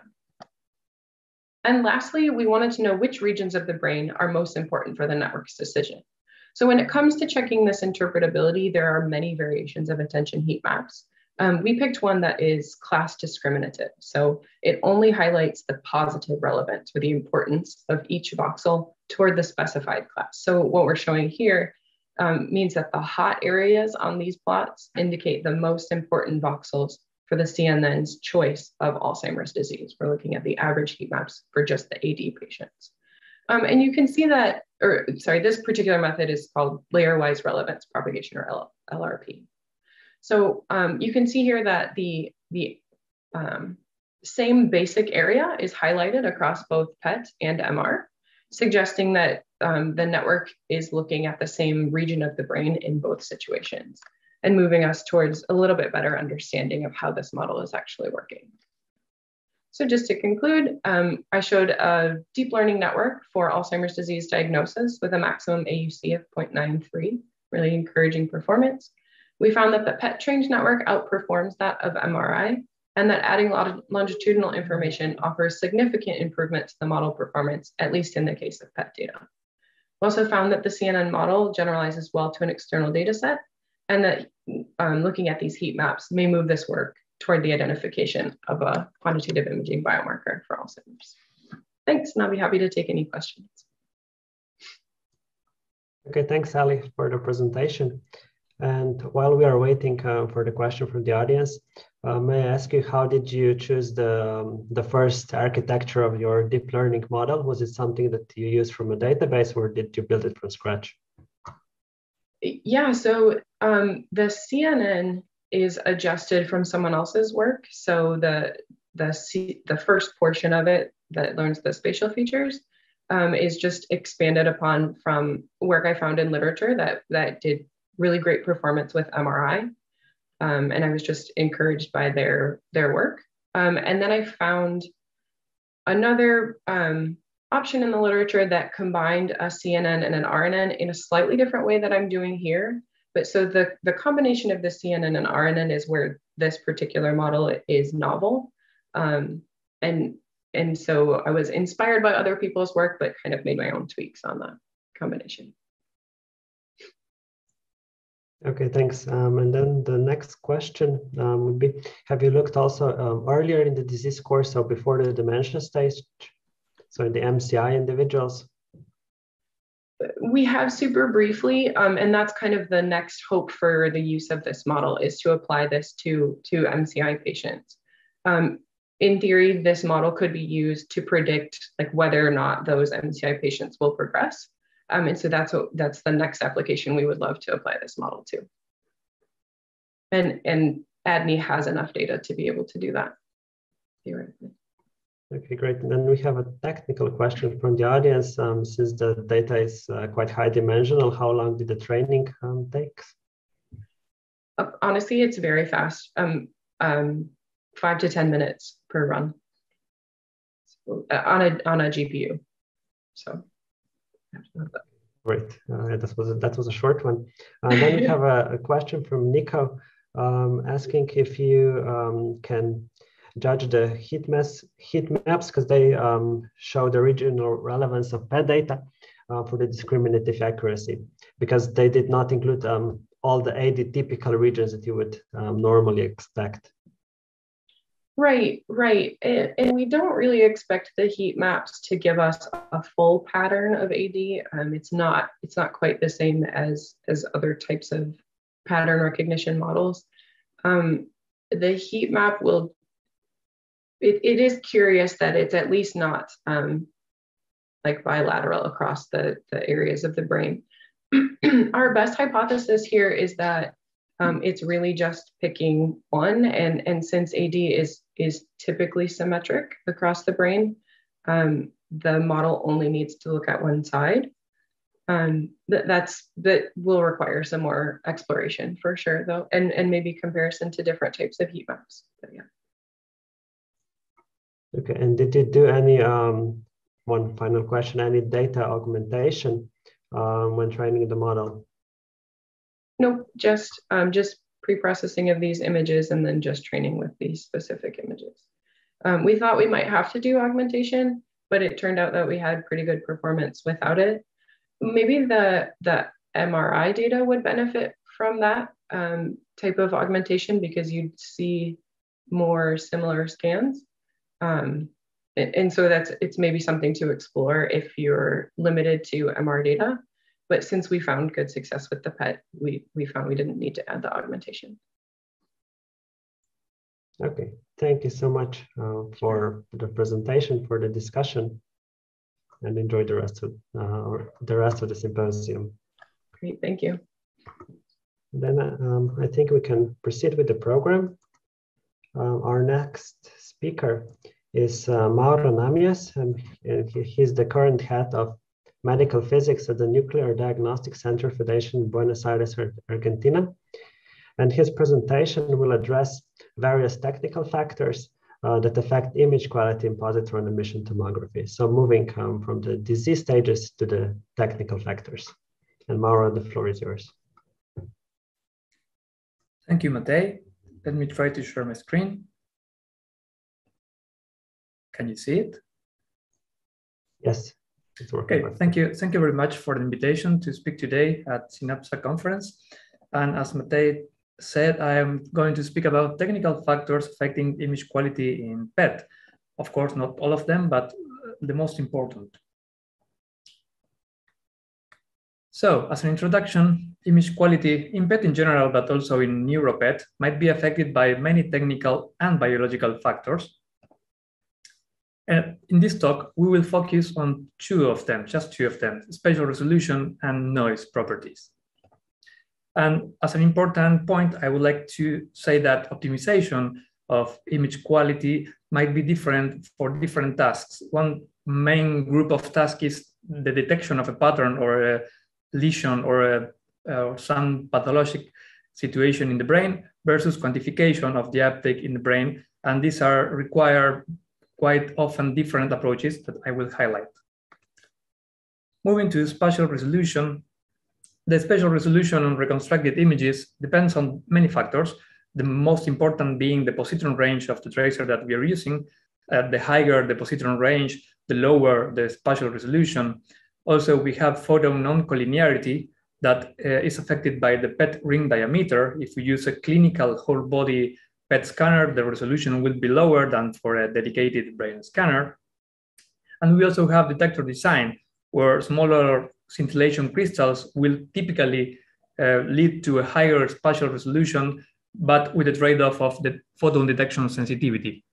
and lastly, we wanted to know which regions of the brain are most important for the network's decision. So when it comes to checking this interpretability, there are many variations of attention heat maps. Um, we picked one that is class discriminative. So it only highlights the positive relevance or the importance of each voxel toward the specified class. So what we're showing here um, means that the hot areas on these plots indicate the most important voxels for the CNN's choice of Alzheimer's disease. We're looking at the average heat maps for just the AD patients. Um, and you can see that, or sorry, this particular method is called layer-wise relevance propagation or LRP. So um, you can see here that the, the um, same basic area is highlighted across both PET and MR, suggesting that um, the network is looking at the same region of the brain in both situations and moving us towards a little bit better understanding of how this model is actually working. So just to conclude, um, I showed a deep learning network for Alzheimer's disease diagnosis with a maximum AUC of 0.93, really encouraging performance. We found that the PET trained network outperforms that of MRI and that adding longitudinal information offers significant improvement to the model performance, at least in the case of PET data. We also found that the CNN model generalizes well to an external data set and that um, looking at these heat maps may move this work toward the identification of a quantitative imaging biomarker for Alzheimer's. Thanks, and I'll be happy to take any questions. Okay, thanks, Sally, for the presentation. And while we are waiting uh, for the question from the audience, uh, may I ask you how did you choose the, um, the first architecture of your deep learning model? Was it something that you used from a database or did you build it from scratch? Yeah, so um, the CNN is adjusted from someone else's work. So the the C, the first portion of it that learns the spatial features um, is just expanded upon from work I found in literature that that did really great performance with MRI. Um, and I was just encouraged by their their work. Um, and then I found another um, option in the literature that combined a CNN and an RNN in a slightly different way that I'm doing here. But so the, the combination of the CNN and RNN is where this particular model is novel. Um, and, and so I was inspired by other people's work, but kind of made my own tweaks on that combination. Okay, thanks. Um, and then the next question um, would be, have you looked also um, earlier in the disease course, so before the dementia stage, so in the MCI individuals? We have super briefly, um, and that's kind of the next hope for the use of this model is to apply this to, to MCI patients. Um, in theory, this model could be used to predict like whether or not those MCI patients will progress. Um, and so that's what that's the next application we would love to apply this model to. And and ADNI has enough data to be able to do that theoretically. Okay, great. And then we have a technical question from the audience. Um, since the data is uh, quite high dimensional, how long did the training um, take? Uh, honestly, it's very fast. Um, um, five to 10 minutes per run so, uh, on, a, on a GPU. So Great. Uh, that was a, that was a short one. Uh, then we have a, a, question from Nico um, asking if you um, can judge the heat, mass, heat maps because they um, show the regional relevance of PET data uh, for the discriminative accuracy because they did not include um, all the AD typical regions that you would um, normally expect. Right, right. And, and, we don't really expect the heat maps to give us a full pattern of AD. Um, it's not it's not quite the same as as other types of pattern recognition models. Um, the heat map will it, it is curious that it's at least not um, like bilateral across the, the areas of the brain. Our best hypothesis here is that um, it's really just picking one, and and since AD is is typically symmetric across the brain, um, the model only needs to look at one side. Um, that that's that will require some more exploration for sure, though, and and maybe comparison to different types of heat maps. But yeah. Okay, and did you do any, um, one final question, any data augmentation um, when training the model? No, just, um, just pre-processing of these images and then just training with these specific images. Um, we thought we might have to do augmentation, but it turned out that we had pretty good performance without it. Maybe the, the MRI data would benefit from that um, type of augmentation because you'd see more similar scans. Um, and so that's it's maybe something to explore if you're limited to MR data. But since we found good success with the PET, we, we found we didn't need to add the augmentation. Okay, thank you so much uh, for the presentation, for the discussion, and enjoy the rest of uh, the rest of the symposium. Great, thank you. Then um, I think we can proceed with the program. Uh, our next speaker is uh, Mauro Namías, and he, he's the current head of medical physics at the Nuclear Diagnostic Center Foundation in Buenos Aires, Argentina. And his presentation will address various technical factors uh, that affect image quality in positron emission tomography. So moving um, from the disease stages to the technical factors. And Mauro, the floor is yours. Thank you, Matej. Let me try to share my screen. Can you see it? Yes, it's working. Okay, thank you. Thank you very much for the invitation to speak today at SiNAPSA conference. And as Matej said, I am going to speak about technical factors affecting image quality in PET. Of course, not all of them, but uh, the most important. So as an introduction, image quality in PET in general, but also in NeuroPET might be affected by many technical and biological factors. In this talk, we will focus on two of them, just two of them, spatial resolution and noise properties. And as an important point, I would like to say that optimization of image quality might be different for different tasks. One main group of tasks is the detection of a pattern or a lesion or, a, uh, some pathologic situation in the brain versus quantification of the uptake in the brain. And these are require quite often different approaches that I will highlight. Moving to spatial resolution, the spatial resolution on reconstructed images depends on many factors, the most important being the positron range of the tracer that we are using. Uh, the higher the positron range, the lower the spatial resolution. Also, we have photon non-collinearity that uh, is affected by the PET ring diameter. If we use a clinical whole body PET scanner, the resolution will be lower than for a dedicated brain scanner. And we also have detector design, where smaller scintillation crystals will typically uh, lead to a higher spatial resolution, but with a trade-off of the photon detection sensitivity.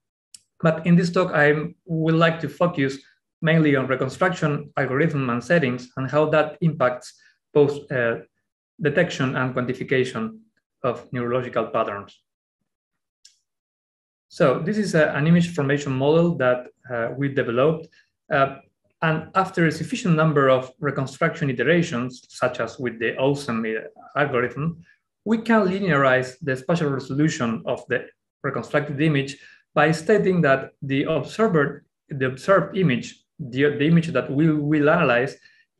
But in this talk, I would like to focus mainly on reconstruction, algorithm, and settings, and how that impacts both uh, detection and quantification of neurological patterns. So this is a, an image formation model that uh, we developed. Uh, and after a sufficient number of reconstruction iterations, such as with the OSEM algorithm, we can linearize the spatial resolution of the reconstructed image by stating that the observer, the observed image the, the image that we will analyze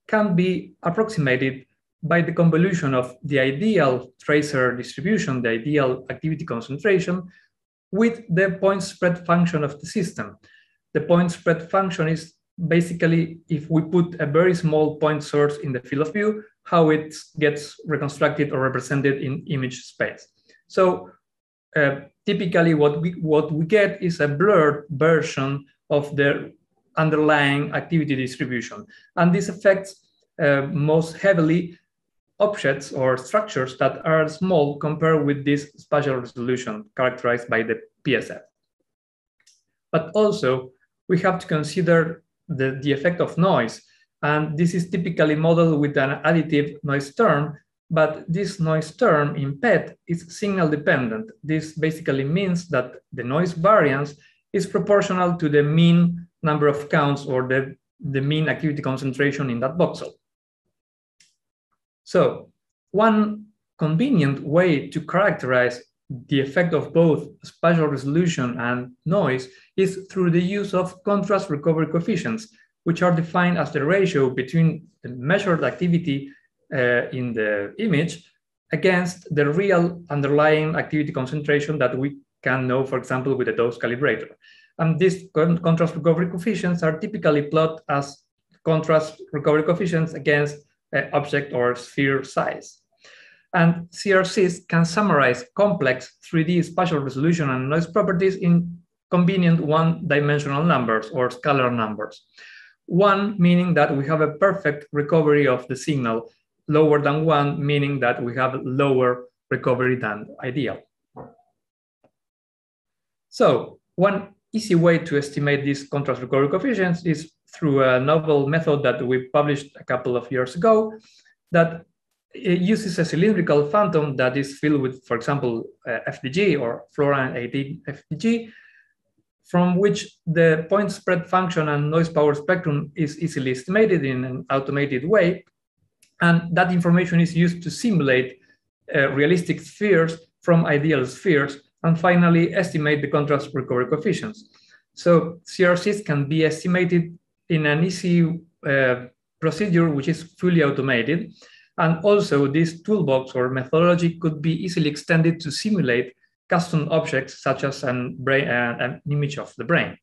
can be approximated by the convolution of the ideal tracer distribution, the ideal activity concentration, with the point spread function of the system. The point spread function is basically if we put a very small point source in the field of view, how it gets reconstructed or represented in image space. So uh, typically what we, what we get is a blurred version of the underlying activity distribution. And this affects uh, most heavily objects or structures that are small compared with this spatial resolution characterized by the PSF. But also, we have to consider the, the effect of noise. And this is typically modeled with an additive noise term, but this noise term in PET is signal dependent. This basically means that the noise variance is proportional to the mean number of counts or the, the mean activity concentration in that voxel. So one convenient way to characterize the effect of both spatial resolution and noise is through the use of contrast recovery coefficients, which are defined as the ratio between the measured activity uh, in the image against the real underlying activity concentration that we can know, for example, with a dose calibrator. And these contrast recovery coefficients are typically plotted as contrast recovery coefficients against Uh, object or sphere size. And CRCs can summarize complex 3D spatial resolution and noise properties in convenient one-dimensional numbers or scalar numbers. One meaning that we have a perfect recovery of the signal, lower than one meaning that we have lower recovery than ideal. So one easy way to estimate these contrast recovery coefficients is through a novel method that we published a couple of years ago that uses a cylindrical phantom that is filled with, for example, uh, FDG or fluorine 18 FDG, from which the point spread function and noise power spectrum is easily estimated in an automated way. And that information is used to simulate uh, realistic spheres from ideal spheres, and finally estimate the contrast recovery coefficients. So CRCs can be estimated in an easy uh, procedure, which is fully automated. And also this toolbox or methodology could be easily extended to simulate custom objects such as an, brain, uh, an image of the brain.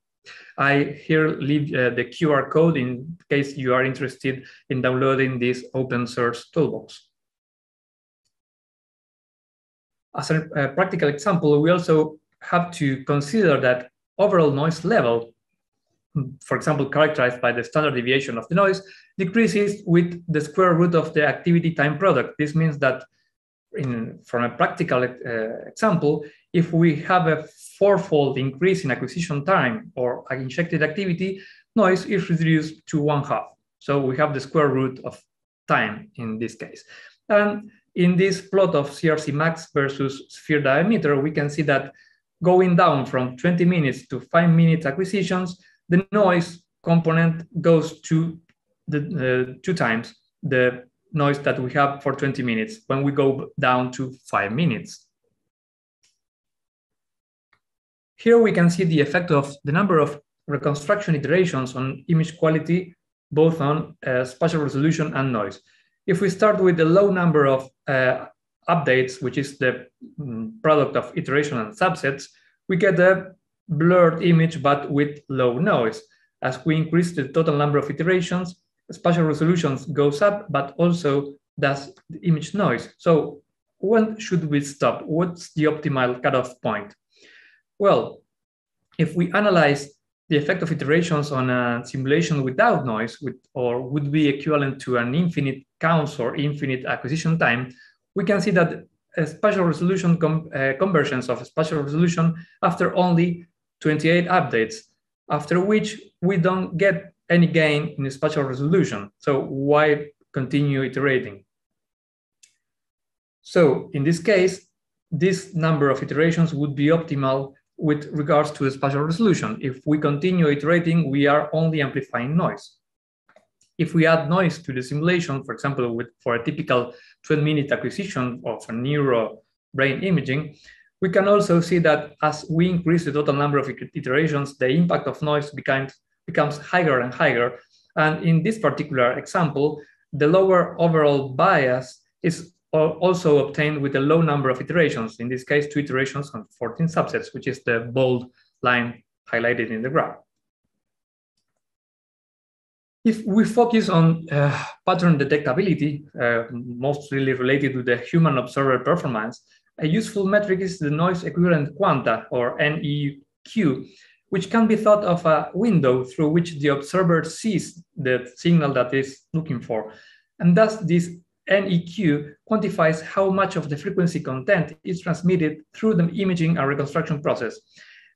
I here leave uh, the QR code in case you are interested in downloading this open source toolbox. As a, a practical example, we also have to consider that overall noise level for example, characterized by the standard deviation of the noise, decreases with the square root of the activity time product. This means that in, from a practical uh, example, if we have a fourfold increase in acquisition time or injected activity, noise is reduced to one half. So we have the square root of time in this case. And in this plot of CRC max versus sphere diameter, we can see that going down from 20 minutes to five minutes acquisitions, the noise component goes to the uh, two times the noise that we have for 20 minutes when we go down to five minutes. Here we can see the effect of the number of reconstruction iterations on image quality, both on uh, spatial resolution and noise. If we start with the low number of uh, updates, which is the um, product of iteration and subsets, we get a blurred image, but with low noise. As we increase the total number of iterations, spatial resolutions goes up, but also does the image noise. So when should we stop? What's the optimal cutoff point? Well, if we analyze the effect of iterations on a simulation without noise, with, or would be equivalent to an infinite counts or infinite acquisition time, we can see that a spatial resolution com uh, conversions of spatial resolution after only 28 updates, after which we don't get any gain in spatial resolution. So why continue iterating? So in this case, this number of iterations would be optimal with regards to the spatial resolution. If we continue iterating, we are only amplifying noise. If we add noise to the simulation, for example, with, for a typical 12 minute acquisition of a neuro brain imaging, we can also see that as we increase the total number of iterations, the impact of noise becomes, becomes higher and higher. And in this particular example, the lower overall bias is also obtained with a low number of iterations, in this case, two iterations on 14 subsets, which is the bold line highlighted in the graph. If we focus on uh, pattern detectability, uh, mostly related to the human observer performance, a useful metric is the noise equivalent quanta, or NEQ, which can be thought of a window through which the observer sees the signal that is looking for. And thus this NEQ quantifies how much of the frequency content is transmitted through the imaging and reconstruction process.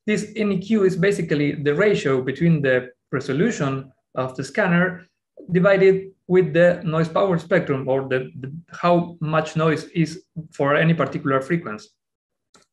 This NEQ is basically the ratio between the resolution of the scanner divided with the noise power spectrum or the, the, how much noise is for any particular frequency.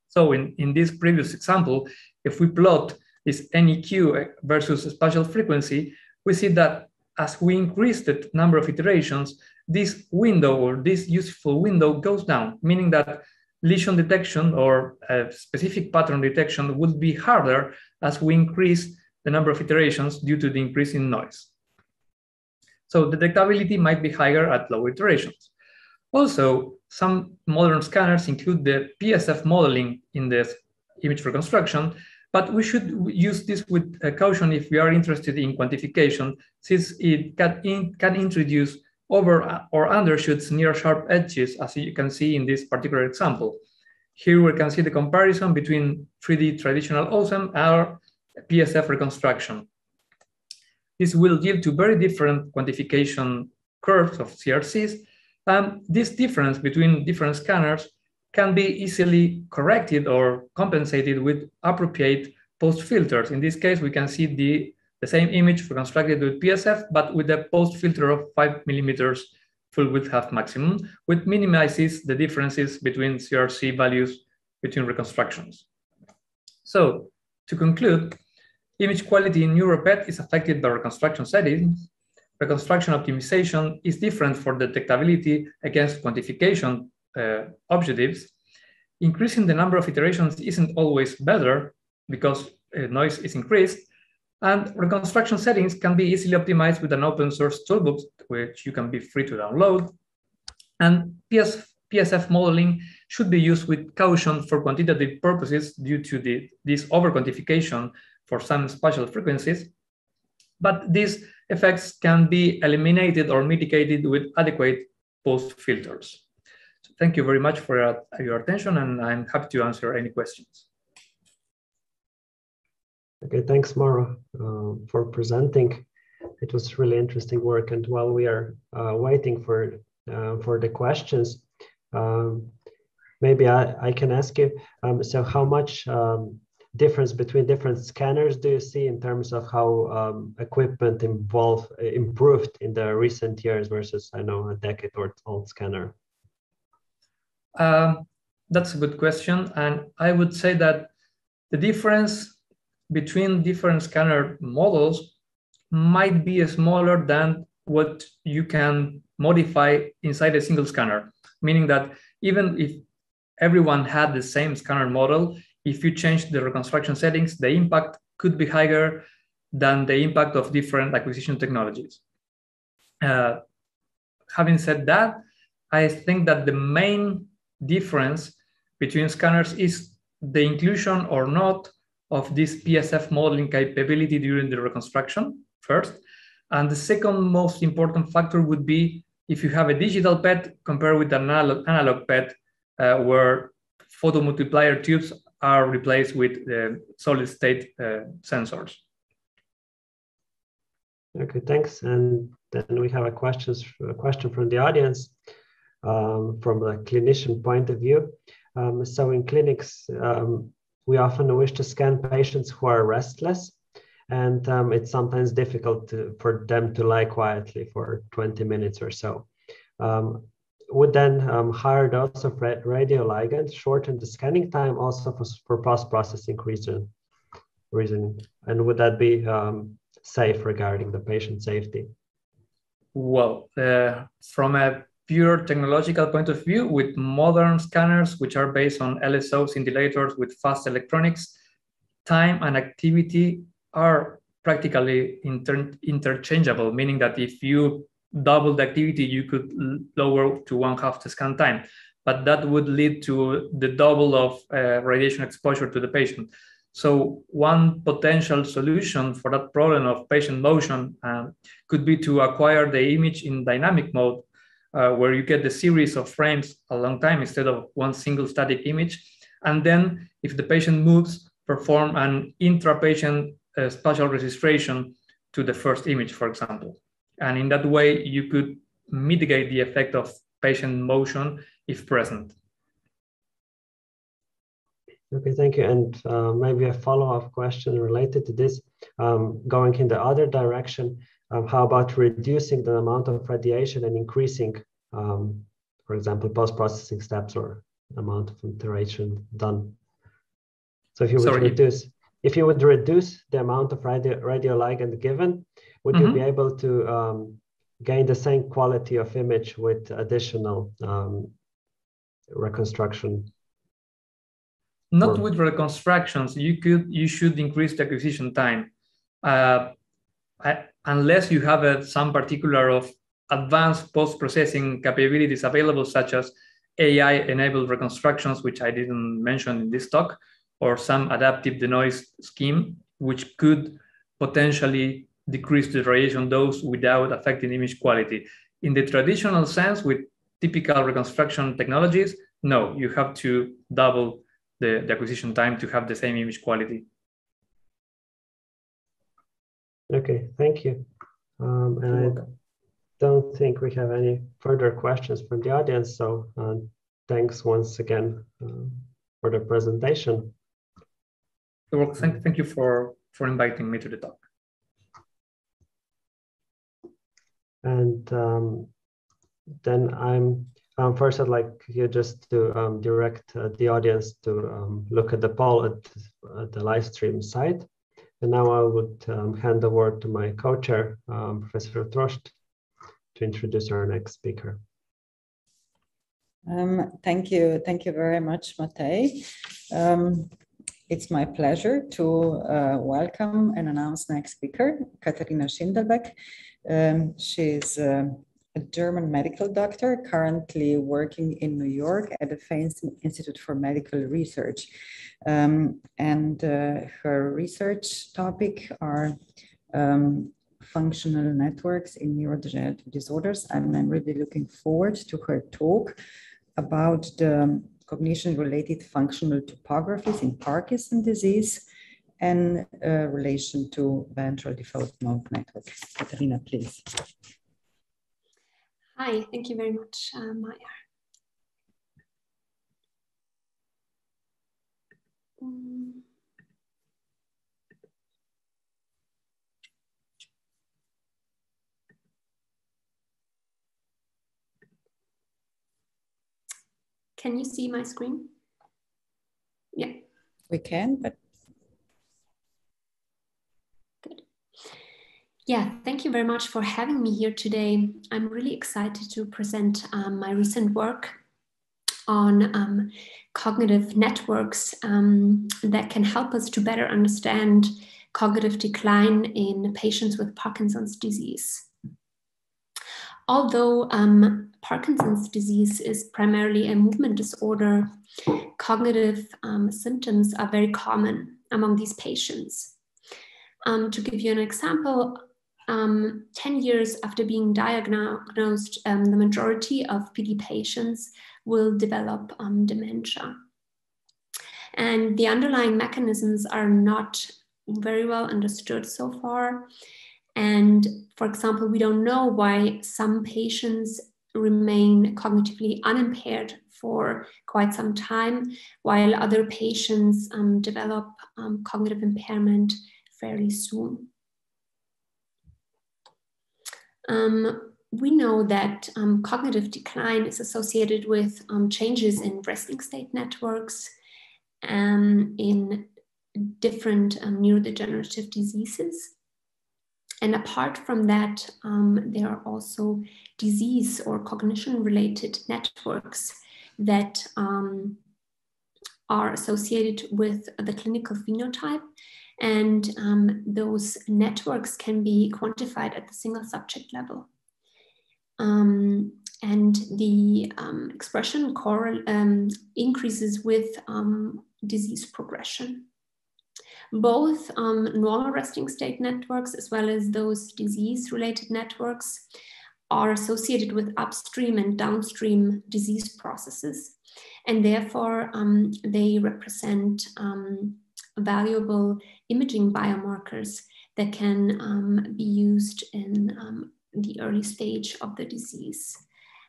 So in, in this previous example, if we plot this NEQ versus spatial frequency, we see that as we increase the number of iterations, this window or this useful window goes down, meaning that lesion detection or specific pattern detection would be harder as we increase the number of iterations due to the increase in noise. So detectability might be higher at low iterations. Also, some modern scanners include the PSF modeling in the image reconstruction, but we should use this with caution if we are interested in quantification, since it can, in, can introduce over or undershoots near sharp edges, as you can see in this particular example. Here we can see the comparison between 3D traditional OSEM and PSF reconstruction. This will yield to very different quantification curves of CRCs. And this difference between different scanners can be easily corrected or compensated with appropriate post filters. In this case, we can see the, the same image reconstructed with PSF, but with a post filter of five millimeters full width half maximum, which minimizes the differences between CRC values between reconstructions. So to conclude, image quality in NeuroPet is affected by reconstruction settings. Reconstruction optimization is different for detectability against quantification uh, objectives. Increasing the number of iterations isn't always better because uh, noise is increased, and reconstruction settings can be easily optimized with an open source toolbox, which you can be free to download. And PS, PSF modeling should be used with caution for quantitative purposes due to the, this over-quantification for some spatial frequencies. But these effects can be eliminated or mitigated with adequate post filters. So thank you very much for your, attention and I'm happy to answer any questions. Okay, thanks, Mauro uh, for presenting. It was really interesting work. And while we are uh, waiting for uh, for the questions, um, maybe I, I can ask you. Um, so, how much um, difference between different scanners do you see in terms of how um, equipment involved improved in the recent years versus I know a decade or old scanner? Um, that's a good question, and I would say that the difference between different scanner models might be smaller than what you can modify inside a single scanner, meaning that even if everyone had the same scanner model, if you change the reconstruction settings, the impact could be higher than the impact of different acquisition technologies. Uh, having said that, I think that the main difference between scanners is the inclusion or not of this PSF modeling capability during the reconstruction first. And the second most important factor would be if you have a digital PET compared with an analog, analog PET, uh, where photomultiplier tubes are replaced with uh, solid state uh, sensors. Okay, thanks. And then we have a, questions, a question from the audience um, from a clinician point of view. Um, so in clinics, um, we often wish to scan patients who are restless, and um, it's sometimes difficult to, for them to lie quietly for 20 minutes or so. Would then um, higher dose of radioligand shorten the scanning time also for, for post-processing reason, reasoning? And would that be um, safe regarding the patient safety? Well, uh, from a pure technological point of view, with modern scanners, which are based on LSO scintillators with fast electronics, time and activity are practically inter interchangeable, meaning that if you double the activity, you could lower to one half the scan time. But that would lead to the double of uh, radiation exposure to the patient. So one potential solution for that problem of patient motion uh, could be to acquire the image in dynamic mode, uh, where you get the series of frames a long time instead of one single static image. And then if the patient moves, perform an intra-patient uh, spatial registration to the first image, for example. And in that way, you could mitigate the effect of patient motion if present. Okay, thank you. And uh, maybe a follow-up question related to this, um, going in the other direction, um, how about reducing the amount of radiation and increasing, um, for example, post-processing steps or amount of iteration done? So if you would Sorry. reduce, if you would reduce the amount of radio, radioligand given, would mm-hmm. you be able to um, gain the same quality of image with additional um, reconstruction? Not or... with reconstructions. You could, you should increase the acquisition time, uh, I, unless you have a, some particular of advanced post-processing capabilities available, such as AI-enabled reconstructions, which I didn't mention in this talk, or some adaptive denoise scheme, which could potentially decrease the radiation dose without affecting image quality. In the traditional sense, with typical reconstruction technologies, no, you have to double the, the acquisition time to have the same image quality. Okay, thank you. Um, and I don't think we have any further questions from the audience, so uh, thanks once again uh, for the presentation. Well, thank, thank you for, for inviting me to the talk. And um, then I'm um, first, I'd like you just to um, direct uh, the audience to um, look at the poll at, at, the live stream site. And now I would um, hand the word to my co-chair, um, Professor Trošt, to introduce our next speaker. Um, thank you. Thank you very much, Matej. it's my pleasure to uh, welcome and announce next speaker, Katharina Schindlbeck. She's uh, a German medical doctor currently working in New York at the Feinstein Institute for Medical Research. Um, and uh, her research topic are um, functional networks in neurodegenerative disorders. And I'm really looking forward to her talk about the cognition-related functional topographies in Parkinson disease and uh, relation to ventral default mode network. Katharina, please. Hi, thank you very much, uh, Maja. Um, can you see my screen? Yeah. We can, but Yeah, thank you very much for having me here today. I'm really excited to present um, my recent work on um, cognitive networks um, that can help us to better understand cognitive decline in patients with Parkinson's disease. Although um, Parkinson's disease is primarily a movement disorder, cognitive um, symptoms are very common among these patients. Um, to give you an example, um, 10 years after being diagnosed, um, the majority of PD patients will develop um, dementia. And the underlying mechanisms are not very well understood so far. And for example, we don't know why some patients remain cognitively unimpaired for quite some time, while other patients um, develop um, cognitive impairment fairly soon. Um, we know that um, cognitive decline is associated with um, changes in resting state networks um, in different um, neurodegenerative diseases. And apart from that, there are also disease or cognition related networks that are associated with the clinical phenotype and um, those networks can be quantified at the single subject level. Um, and the um, expression um, increases with um, disease progression. Both um, normal resting state networks as well as those disease related networks are associated with upstream and downstream disease processes. And therefore, they represent valuable imaging biomarkers that can um, be used in um, the early stage of the disease.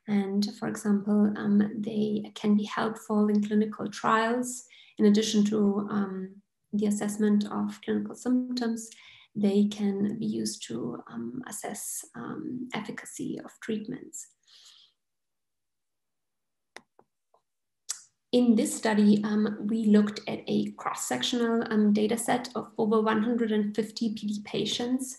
And for example, um, they can be helpful in clinical trials. In addition to um, the assessment of clinical symptoms, they can be used to um, assess um, efficacy of treatments. In this study, um, we looked at a cross-sectional um, data set of over 150 PD patients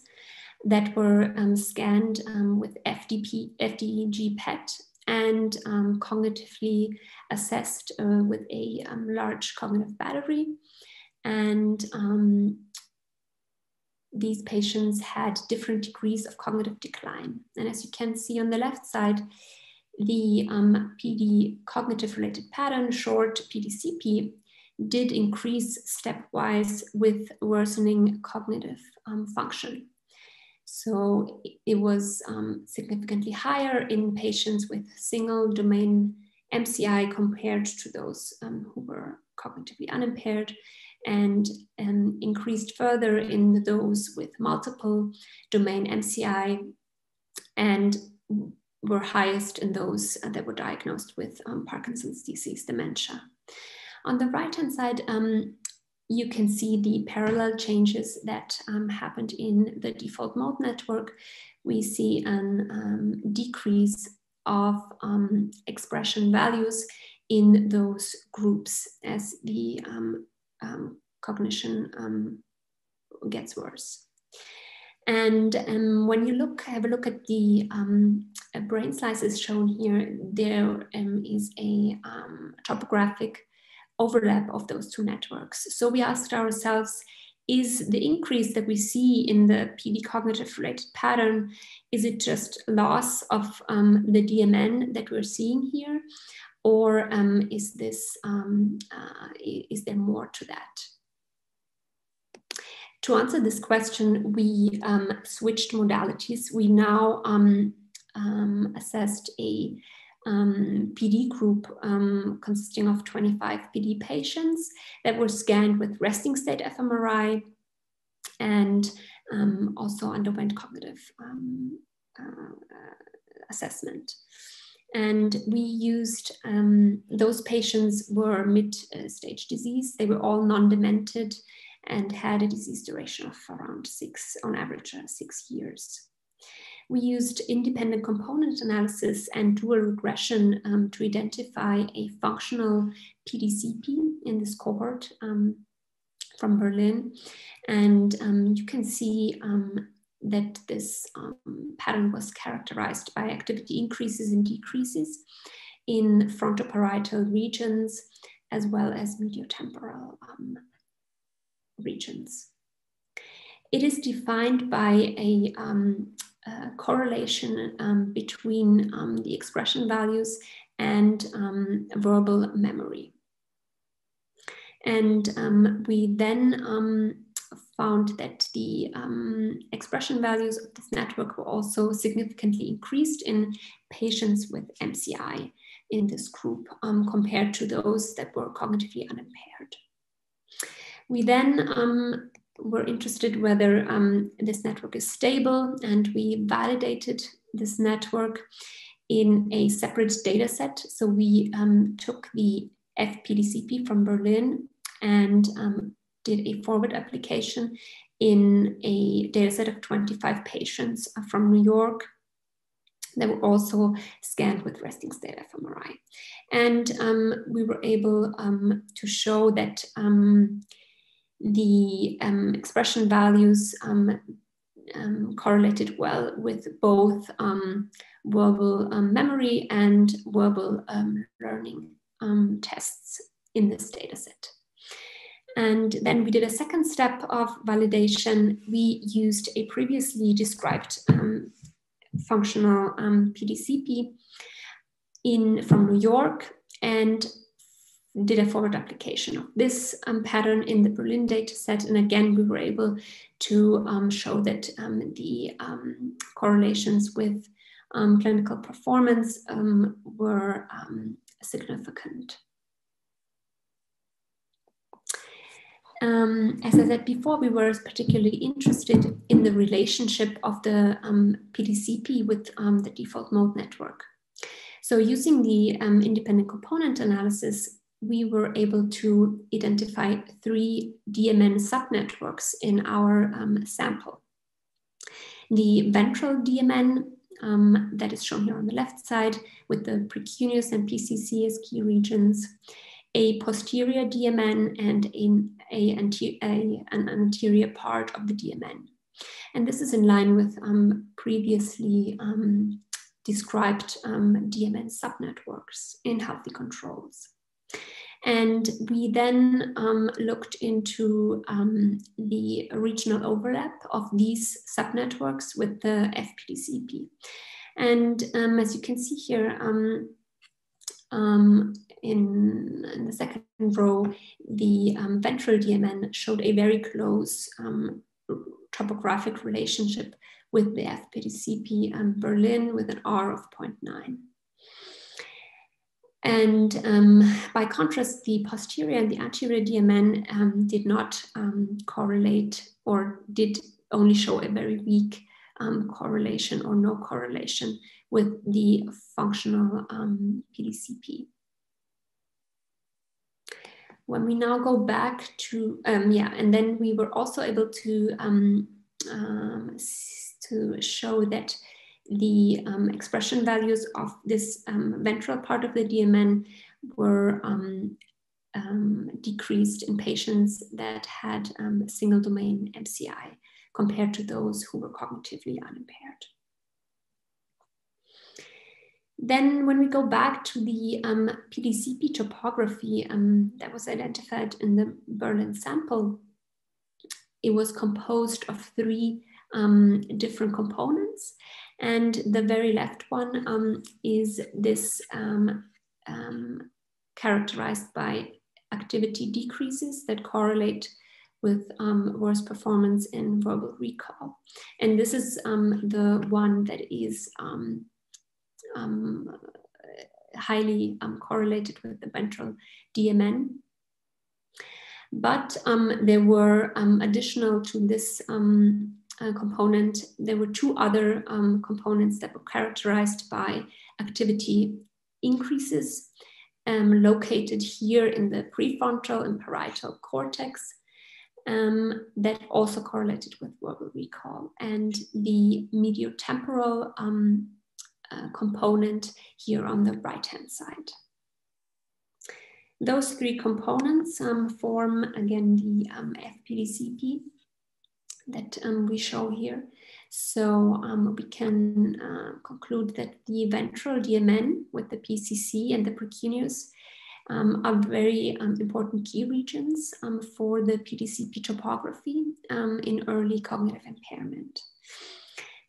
that were um, scanned um, with FDP, FDG PET and um, cognitively assessed uh, with a um, large cognitive battery. And these patients had different degrees of cognitive decline. And as you can see on the left side, the um, PD cognitive related pattern, short PDCP, did increase stepwise with worsening cognitive um, function. So it was um, significantly higher in patients with single domain MCI compared to those um, who were cognitively unimpaired and um, increased further in those with multiple domain MCI and were highest in those that were diagnosed with um, Parkinson's disease dementia. On the right hand side, um, you can see the parallel changes that um, happened in the default mode network. We see a um, decrease of um, expression values in those groups as the um, cognition gets worse. And um, when you look, have a look at the um, brain slices shown here, there um, is a topographic overlap of those two networks. So we asked ourselves, is the increase that we see in the PD cognitive related pattern, is it just loss of um, the DMN that we're seeing here? Or um, is this, um, uh, is there more to that? To answer this question, we um, switched modalities. We now um, um, assessed a um, PD group um, consisting of 25 PD patients that were scanned with resting state fMRI and um, also underwent cognitive uh, assessment. And we used those patients were mid-stage disease. They were all non-demented and had a disease duration of around six, on average, uh, six years. We used independent component analysis and dual regression um, to identify a functional PDCP in this cohort um, from Berlin. And um, you can see um, that this um, pattern was characterized by activity increases and decreases in frontoparietal regions, as well as mediotemporal um, regions. It is defined by a, um, a correlation um, between um, the expression values and um, verbal memory. And um, we then found that the um, expression values of this network were also significantly increased in patients with MCI in this group um, compared to those that were cognitively unimpaired. We then um, were interested whether um, this network is stable and we validated this network in a separate data set. So we um, took the FPDCP from Berlin and um, did a forward application in a data set of 25 patients from New York they were also scanned with resting state fMRI. And um, we were able um, to show that um, the um, expression values um, um, correlated well with both um, verbal um, memory and verbal um, learning tests in this data set. And then we did a second step of validation. We used a previously described functional PDCP in, from New York and did a forward application of this um, pattern in the Berlin data set. And again, we were able to um, show that um, the um, correlations with um, clinical performance um, were significant. as I said before, we were particularly interested in the relationship of the PDCP with the default mode network. So using the independent component analysis, we were able to identify three DMN subnetworks in our um, sample. The ventral DMN um, that is shown here on the left side with the precuneus and PCC as key regions, a posterior DMN and a, a, a, an anterior part of the DMN. And this is in line with um, previously um, described um, DMN subnetworks in healthy controls. And we then um, looked into um, the regional overlap of these subnetworks with the FPDCP. And um, as you can see here, um, um, in, in, the second row, the um, ventral DMN showed a very close topographic relationship with the FPDCP and Berlin with an R of 0.9. And um, by contrast, the posterior and the anterior DMN um, did not um, correlate or did only show a very weak um, correlation or no correlation with the functional um, PDCP. When we now go back to, um, yeah, and then we were also able to, to show that the um, expression values of this um, ventral part of the DMN were um, um, decreased in patients that had um, single domain MCI compared to those who were cognitively unimpaired. Then when we go back to the um, PDCP topography that was identified in the Berlin sample, it was composed of three um, different components. And the very left one um, is this um, um, characterized by activity decreases that correlate with um, worse performance in verbal recall. And this is um, the one that is um, highly correlated with the ventral DMN. But there were additional to this uh, component, there were two other um, components that were characterized by activity increases um, located here in the prefrontal and parietal cortex um, that also correlated with verbal recall and the mediotemporal um, uh, component here on the right hand side. Those three components um, form again the um, FPDCP that um, we show here. So um, we can uh, conclude that the ventral DMN with the PCC and the precuneus um, are very um, important key regions um, for the PDCP topography um, in early cognitive impairment.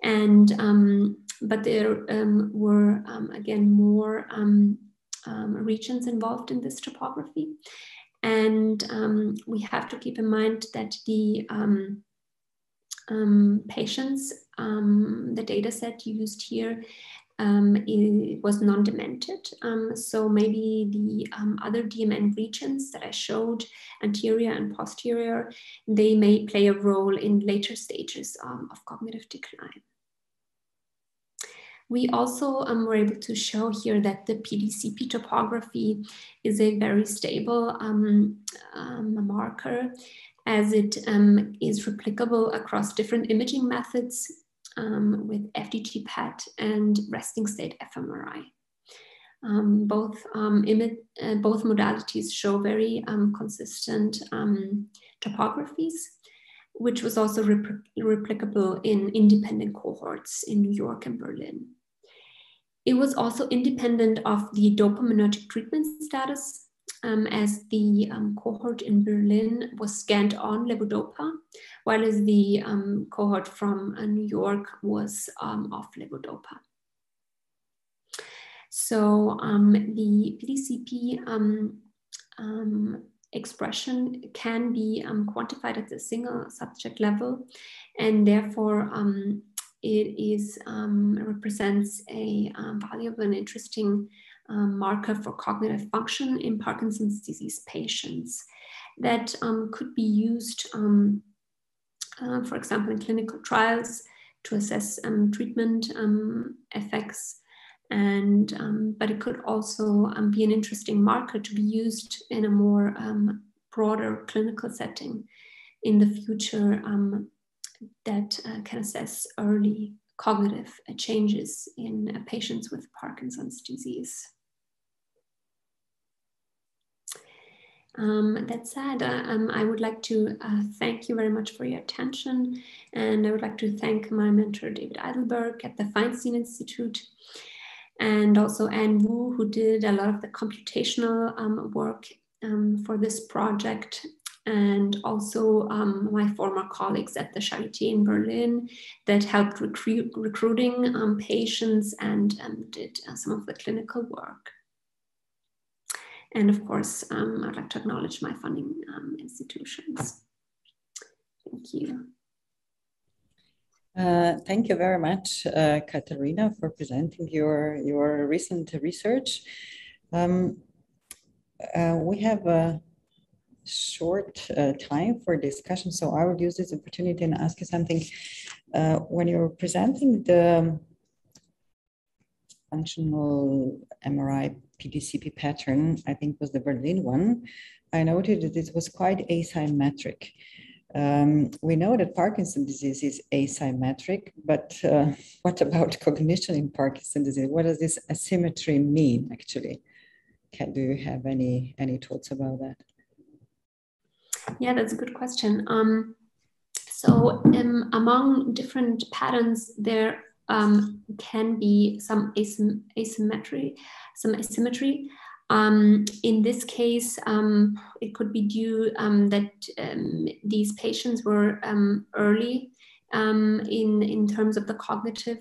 And, but there were, again, more regions involved in this topography. And we have to keep in mind that the um, patients, um, the data set used here um, it was non-demented. Um, so maybe the um, other DMN regions that I showed, anterior and posterior, they may play a role in later stages um, of cognitive decline. We also um, were able to show here that the PDCP topography is a very stable um, um, marker as it um, is replicable across different imaging methods um, with FDG PET and resting state fMRI. Um, both, um, uh, both modalities show very um, consistent um, topographies, which was also replicable in independent cohorts in New York and Berlin. It was also independent of the dopaminergic treatment status um, as the um, cohort in Berlin was scanned on levodopa, while as the um, cohort from uh, New York was um, off levodopa. So um, the PDCP um, expression can be quantified at the single subject level, and therefore it is represents a valuable and interesting um, marker for cognitive function in Parkinson's disease patients that um, could be used, um, uh, for example, in clinical trials to assess um, treatment um, effects. And um, but it could also be an interesting marker to be used in a more broader clinical setting in the future that uh, can assess early cognitive changes in patients with Parkinson's disease. Um, that said, uh, um, I would like to uh, thank you very much for your attention. And I would like to thank my mentor, David Eidelberg at the Feinstein Institute, and also An Vo, who did a lot of the computational um, work um, for this project. And also um, my former colleagues at the Charité in Berlin that helped recruit, recruiting um, patients and did uh, some of the clinical work. And of course, um, I'd like to acknowledge my funding um, institutions. Thank you. Uh, thank you very much, uh, Katharina, for presenting your, your recent research. Um, uh, we have a short uh, time for discussion, so I will use this opportunity and ask you something. Uh, when you're presenting the functional MRI PDCP pattern, I think was the Berlin one, I noted that it was quite asymmetric. Um, we know that Parkinson's disease is asymmetric, but uh, what about cognition in Parkinson's disease? What does this asymmetry mean, actually? Can, do you have any, any thoughts about that? Yeah, that's a good question. Um, so um, among different patterns, there um, can be some asym asymmetry, some asymmetry. Um, in this case, um, it could be due um, that um, these patients were um, early in, in terms of the cognitive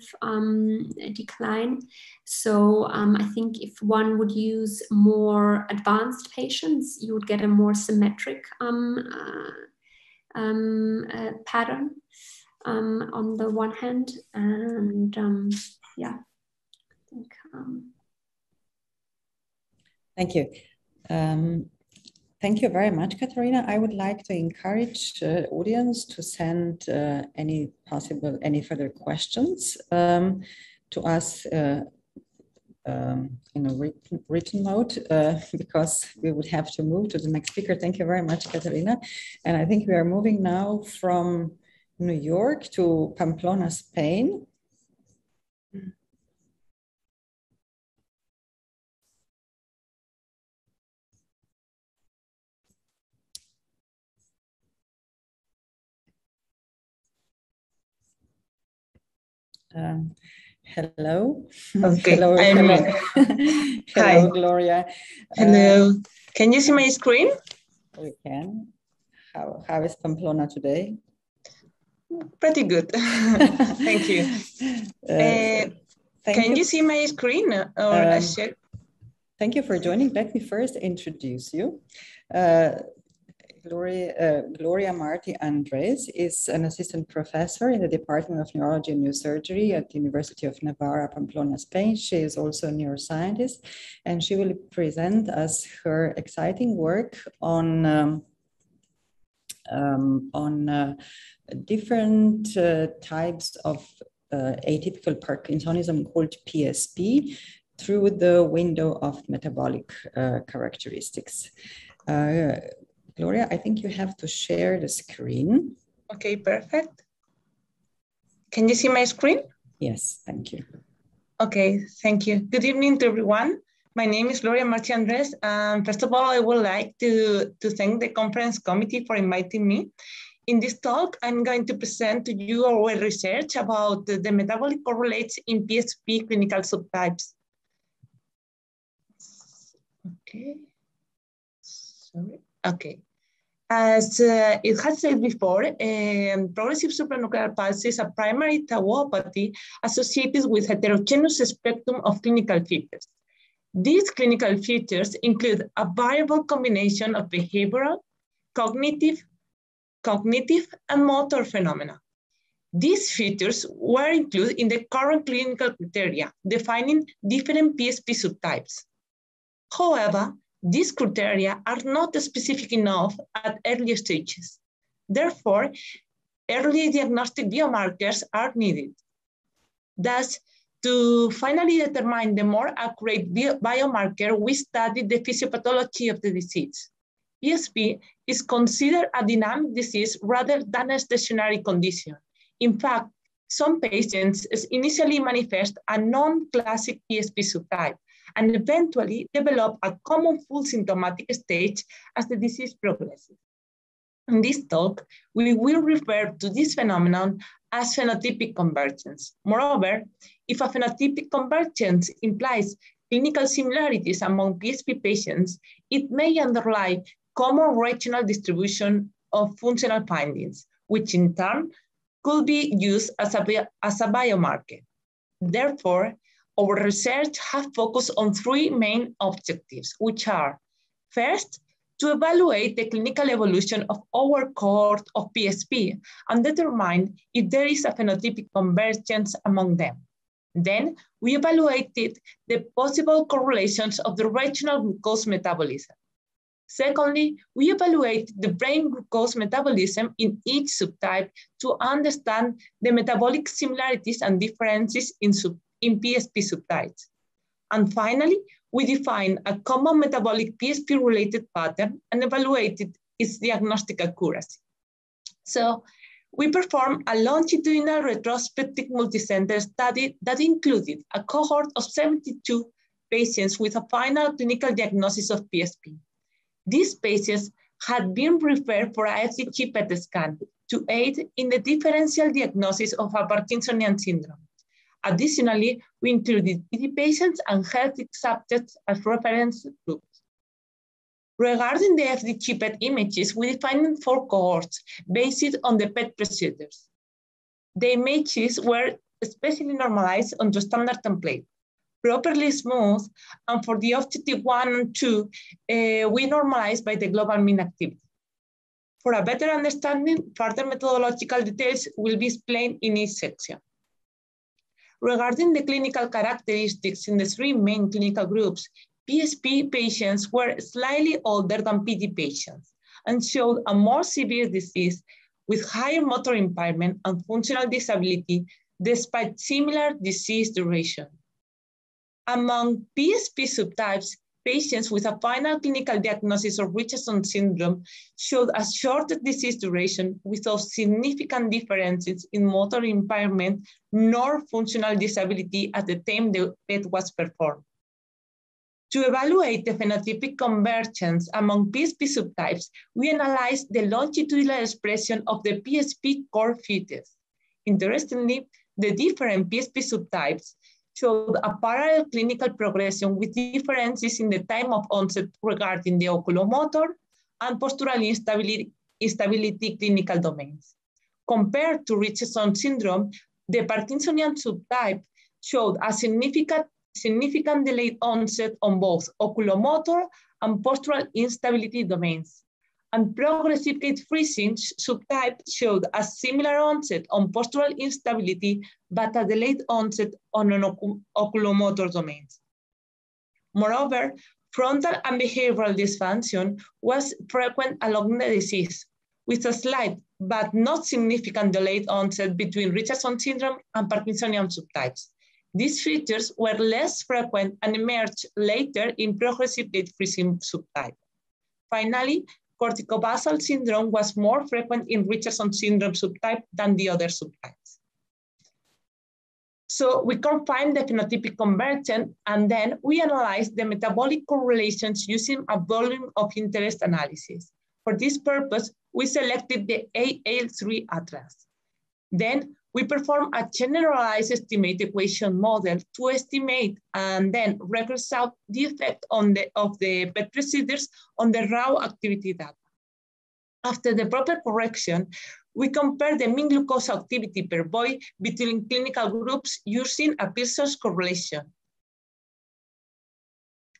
decline. So I think if one would use more advanced patients, you would get a more symmetric uh, uh, pattern on the one hand. And yeah, I think. Thank you. Um, thank you very much, Katharina. I would like to encourage uh, audience to send uh, any possible, any further questions um, to us uh, um, in a written, written mode uh, because we would have to move to the next speaker. Thank you very much, Katharina. And I think we are moving now from New York to Pamplona, Spain. Um, hello. Okay. hello. hello. hello, Hi. Gloria. Hello. Uh, can you see my screen? We can. How, how is Pamplona today? Pretty good. Thank you. Uh, thank can you. you. see my screen or um, share? Thank you for joining. Let me first introduce you. Uh, Gloria, uh, Gloria Martí-Andrés is an assistant professor in the Department of Neurology and Neurosurgery at the University of Navarra, Pamplona, Spain. She is also a neuroscientist, and she will present us her exciting work on um, um, on uh, different uh, types of uh, atypical Parkinsonism called PSP through the window of metabolic uh, characteristics. Uh, Gloria, I think you have to share the screen. Okay, perfect. Can you see my screen? Yes, thank you. Okay, thank you. Good evening to everyone. My name is Gloria Martí-Andrés. Um, first of all, I would like to, to thank the conference committee for inviting me. In this talk, I'm going to present to you our research about the, metabolic correlates in PSP clinical subtypes. Okay, sorry. Okay. As uh, it has said before, um, progressive supranuclear palsy is a primary tauopathy associated with heterogeneous spectrum of clinical features. These clinical features include a variable combination of behavioral, cognitive, cognitive, and motor phenomena. These features were included in the current clinical criteria defining different PSP subtypes. However, these criteria are not specific enough at early stages. Therefore, early diagnostic biomarkers are needed. Thus, to finally determine the more accurate biomarker, we studied the physiopathology of the disease. PSP is considered a dynamic disease rather than a stationary condition. In fact, some patients initially manifest a non-classic PSP subtype, and eventually develop a common full symptomatic stage as the disease progresses. In this talk, we will refer to this phenomenon as phenotypic convergence. Moreover, if a phenotypic convergence implies clinical similarities among PSP patients, it may underlie common regional distribution of functional findings, which in turn could be used as a, as a biomarker. Therefore, our research has focused on three main objectives, which are First, to evaluate the clinical evolution of our cohort of PSP and determine if there is a phenotypic convergence among them. Then we evaluated the possible correlations of the regional glucose metabolism. Secondly, we evaluate the brain glucose metabolism in each subtype to understand the metabolic similarities and differences in, sub, in PSP subtypes. And finally, we define a common metabolic PSP-related pattern and evaluated its diagnostic accuracy. So we performed a longitudinal retrospective multicenter study that included a cohort of 72 patients with a final clinical diagnosis of PSP. These patients had been referred for a FDG PET scan to aid in the differential diagnosis of a Parkinsonian syndrome. Additionally, we included PD patients and healthy subjects as reference groups. Regarding the FDG PET images, we defined four cohorts based on the PET procedures. The images were especially normalized onto standard template properly smooth. And for the objective one and two, uh, we normalize by the global mean activity. For a better understanding, further methodological details will be explained in each section. Regarding the clinical characteristics in the three main clinical groups, PSP patients were slightly older than PD patients and showed a more severe disease with higher motor impairment and functional disability despite similar disease duration. Among PSP subtypes, patients with a final clinical diagnosis of Richardson syndrome showed a shorter disease duration without significant differences in motor impairment nor functional disability at the time the PET was performed. To evaluate the phenotypic convergence among PSP subtypes, we analyzed the longitudinal expression of the PSP core features. Interestingly, the different PSP subtypes showed a parallel clinical progression with differences in the time of onset regarding the oculomotor and postural instability, instability clinical domains. Compared to Richardson syndrome, the Parkinsonian subtype showed a significant, significant delayed onset on both oculomotor and postural instability domains and progressive gait freezing subtype showed a similar onset on postural instability, but a delayed onset on an oculomotor domains. Moreover, frontal and behavioral dysfunction was frequent along the disease, with a slight but not significant delayed onset between Richardson syndrome and Parkinsonian subtypes. These features were less frequent and emerged later in progressive gait freezing subtype. Finally, corticobasal syndrome was more frequent in Richardson syndrome subtype than the other subtypes. So we confine the phenotypic convergence and then we analyze the metabolic correlations using a volume of interest analysis. For this purpose, we selected the AAL3 atlas. Then we perform a generalized estimate equation model to estimate and then reconcile the effect on the, of the PET procedures on the raw activity data. After the proper correction, we compare the mean glucose activity per VOI between clinical groups using a Pearson's correlation.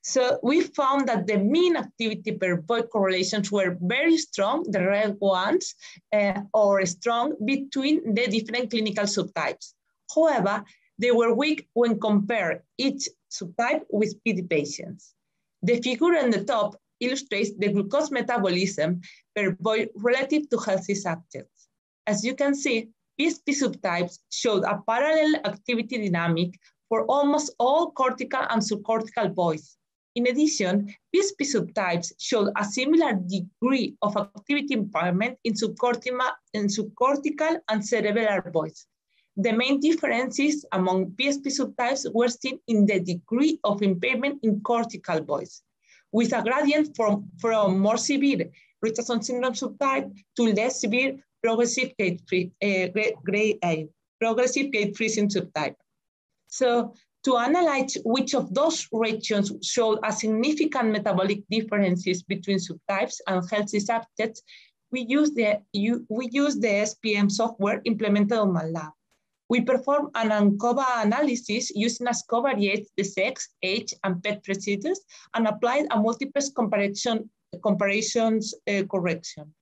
So we found that the mean activity per point correlations were very strong, the red ones, uh, or strong between the different clinical subtypes. However, they were weak when compared each subtype with PD patients. The figure on the top illustrates the glucose metabolism per VOI relative to healthy subjects. As you can see, PSP subtypes showed a parallel activity dynamic for almost all cortical and subcortical VOIs, in addition, PSP subtypes showed a similar degree of activity impairment in, in subcortical and cerebral VOIs. The main differences among PSP subtypes were seen in the degree of impairment in cortical VOIs, with a gradient from, from more severe Richardson syndrome subtype to less severe progressive gait, free, uh, uh, progressive gait freezing subtype. So to analyze which of those regions showed a significant metabolic differences between subtypes and healthy subjects, we use the, we use the SPM software implemented on MATLAB. we perform an ANCOVA analysis using as covariates the sex, age, and PET procedures and applied a multiple comparison, comparisons uh, correction.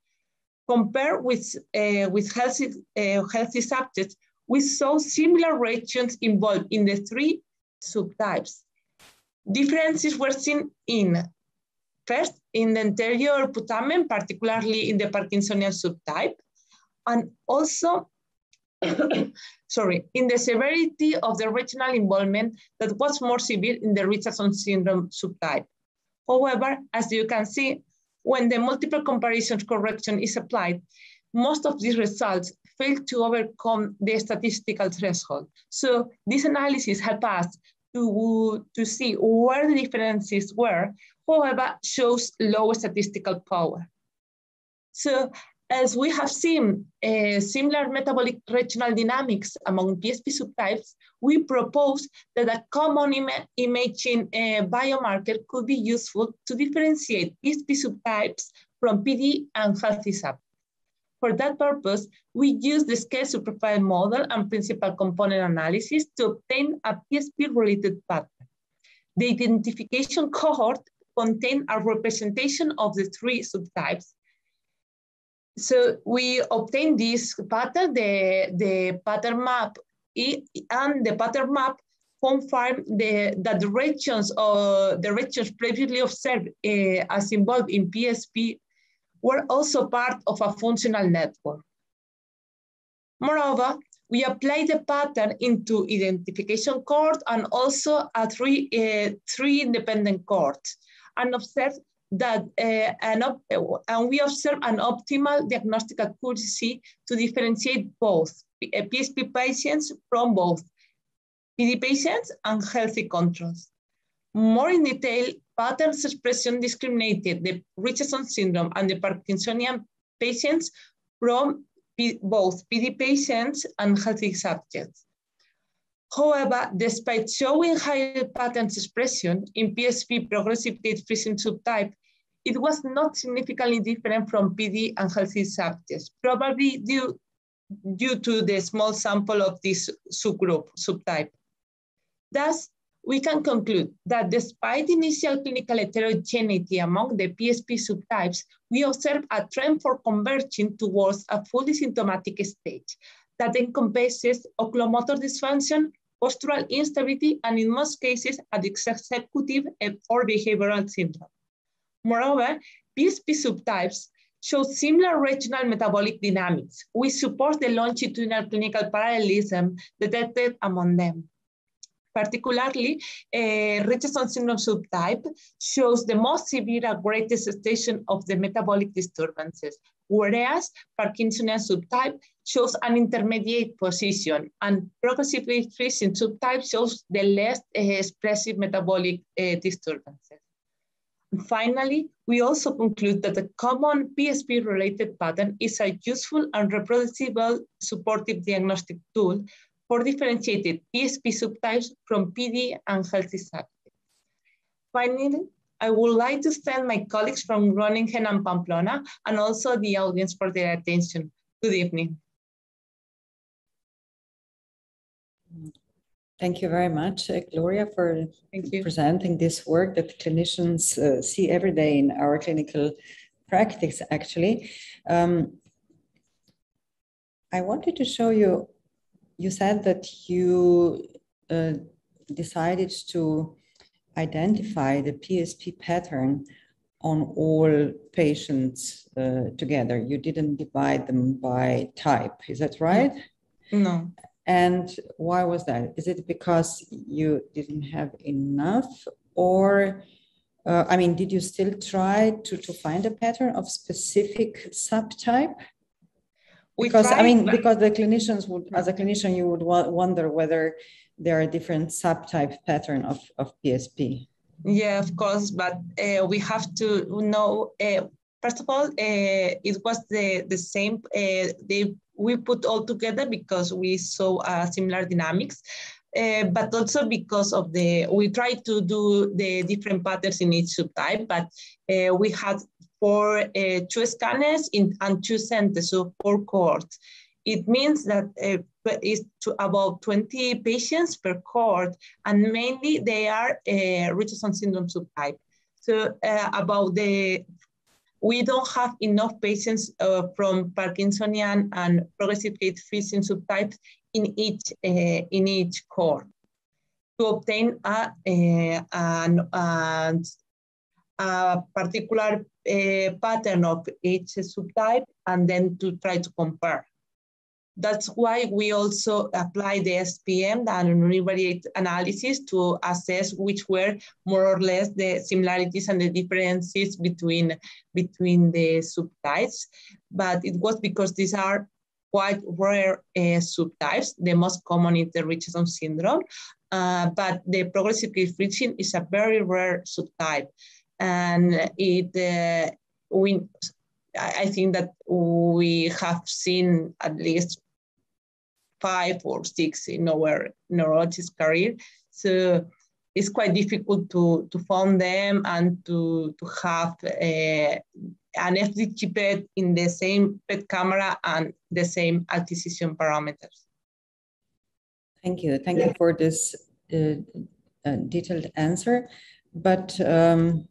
Compared with, uh, with healthy, uh, healthy subjects, we saw similar regions involved in the three subtypes. Differences were seen in, first, in the anterior putamen, particularly in the Parkinsonian subtype, and also sorry, in the severity of the regional involvement that was more severe in the Richardson syndrome subtype. However, as you can see, when the multiple comparisons correction is applied, most of these results fail to overcome the statistical threshold. So this analysis helped us to, to see where the differences were, however, shows low statistical power. So as we have seen uh, similar metabolic regional dynamics among PSP subtypes, we propose that a common Im imaging uh, biomarker could be useful to differentiate PSP subtypes from PD and healthy subtypes. For that purpose, we use the scale subprofile model and principal component analysis to obtain a PSP-related pattern. The identification cohort contained a representation of the three subtypes so we obtain this pattern, the, the pattern map, and the pattern map confirm the, the regions or the regions previously observed uh, as involved in PSP were also part of a functional network. Moreover, we apply the pattern into identification cohort and also a three, uh, three independent cohorts and observe that uh, an and we observe an optimal diagnostic accuracy to differentiate both PSP uh, patients from both PD patients and healthy controls. More in detail, patterns expression discriminated the Richardson syndrome and the Parkinsonian patients from P both PD patients and healthy subjects. However, despite showing higher patterns expression in PSP progressive gait freezing subtype, it was not significantly different from PD and healthy subjects, probably due, due to the small sample of this subgroup, subtype. Thus, we can conclude that despite initial clinical heterogeneity among the PSP subtypes, we observe a trend for converging towards a fully symptomatic stage that encompasses oculomotor dysfunction, postural instability, and in most cases, an executive or behavioral syndrome. Moreover, PSP subtypes show similar regional metabolic dynamics, which support the longitudinal clinical parallelism detected among them. Particularly, uh, Richardson syndrome subtype shows the most severe and greatest station of the metabolic disturbances, whereas Parkinsonian subtype shows an intermediate position, and progressive freezing subtype shows the less uh, expressive metabolic uh, disturbances. Finally, we also conclude that the common PSP-related pattern is a useful and reproducible supportive diagnostic tool for differentiated PSP subtypes from PD and healthy subjects. Finally, I would like to thank my colleagues from Groningen and Pamplona and also the audience for their attention. Good evening. Thank you very much, uh, Gloria, for presenting this work that clinicians uh, see every day in our clinical practice, actually. Um, I wanted to show you, you said that you uh, decided to identify the PSP pattern on all patients uh, together. You didn't divide them by type, is that right? No. And why was that? Is it because you didn't have enough or uh, I mean, did you still try to, to find a pattern of specific subtype? Because tried, I mean, because the clinicians would, as a clinician, you would wonder whether there are different subtype pattern of, of PSP. Yeah, of course, but uh, we have to know. Uh, first of all, uh, it was the the same. Uh, they we put all together because we saw uh, similar dynamics. Uh, but also because of the, we tried to do the different patterns in each subtype, but uh, we had four, uh, two scanners in, and two centers, so four cohorts. it means that uh, it's about 20 patients per cohort, and mainly they are uh, Richardson syndrome subtype. So uh, about the, we don't have enough patients uh, from Parkinsonian and progressive gait freezing subtypes in each, uh, in each cohort to obtain a, a, a, a particular uh, pattern of each subtype and then to try to compare. That's why we also apply the SPM, the univariate analysis, to assess which were more or less the similarities and the differences between, between the subtypes. But it was because these are quite rare uh, subtypes. The most common is the Richardson syndrome, uh, but the progressive freezing is a very rare subtype. And it, uh, we, I think that we have seen at least five or six in our neurologist career. So it's quite difficult to, to find them and to, to have a, an FDG PET in the same PET camera and the same acquisition parameters. Thank you. Thank you for this uh, uh, detailed answer. But um,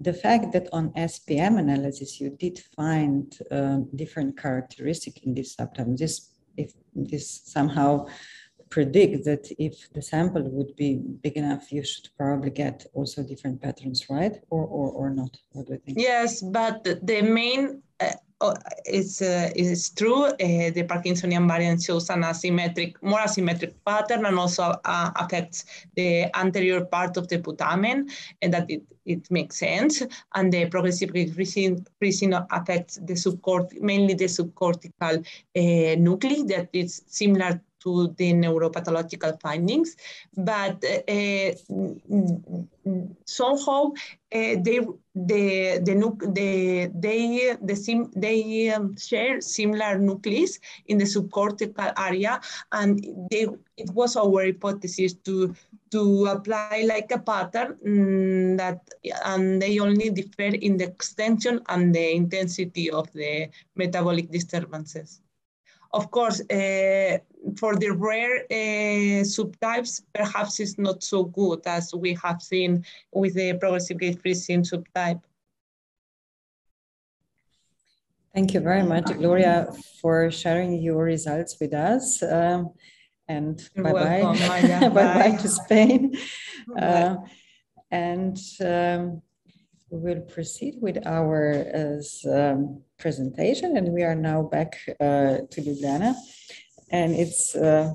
the fact that on SPM analysis you did find uh, different characteristic in this subtype, this if this somehow predict that if the sample would be big enough, you should probably get also different patterns, right? Or or, or not? What do you think? Yes, but the main uh, oh, it's, uh, it's true. Uh, the Parkinsonian variant shows an asymmetric, more asymmetric pattern and also uh, affects the anterior part of the putamen, and that it, it makes sense. And the progressive freezing, freezing affects the subcortical, mainly the subcortical uh, nuclei that is similar to the neuropathological findings, but uh, somehow uh, they the the the they the sim, they um, share similar nucleus in the subcortical area, and they it was our hypothesis to to apply like a pattern um, that and they only differ in the extension and the intensity of the metabolic disturbances. Of course, uh, for the rare uh, subtypes, perhaps it's not so good as we have seen with the progressive gait freezing subtype. Thank you very much, Gloria, for sharing your results with us. Um, and bye-bye bye-bye to Spain. Uh, and um, we will proceed with our uh, um, presentation and we are now back uh, to Ljubljana. And it's uh,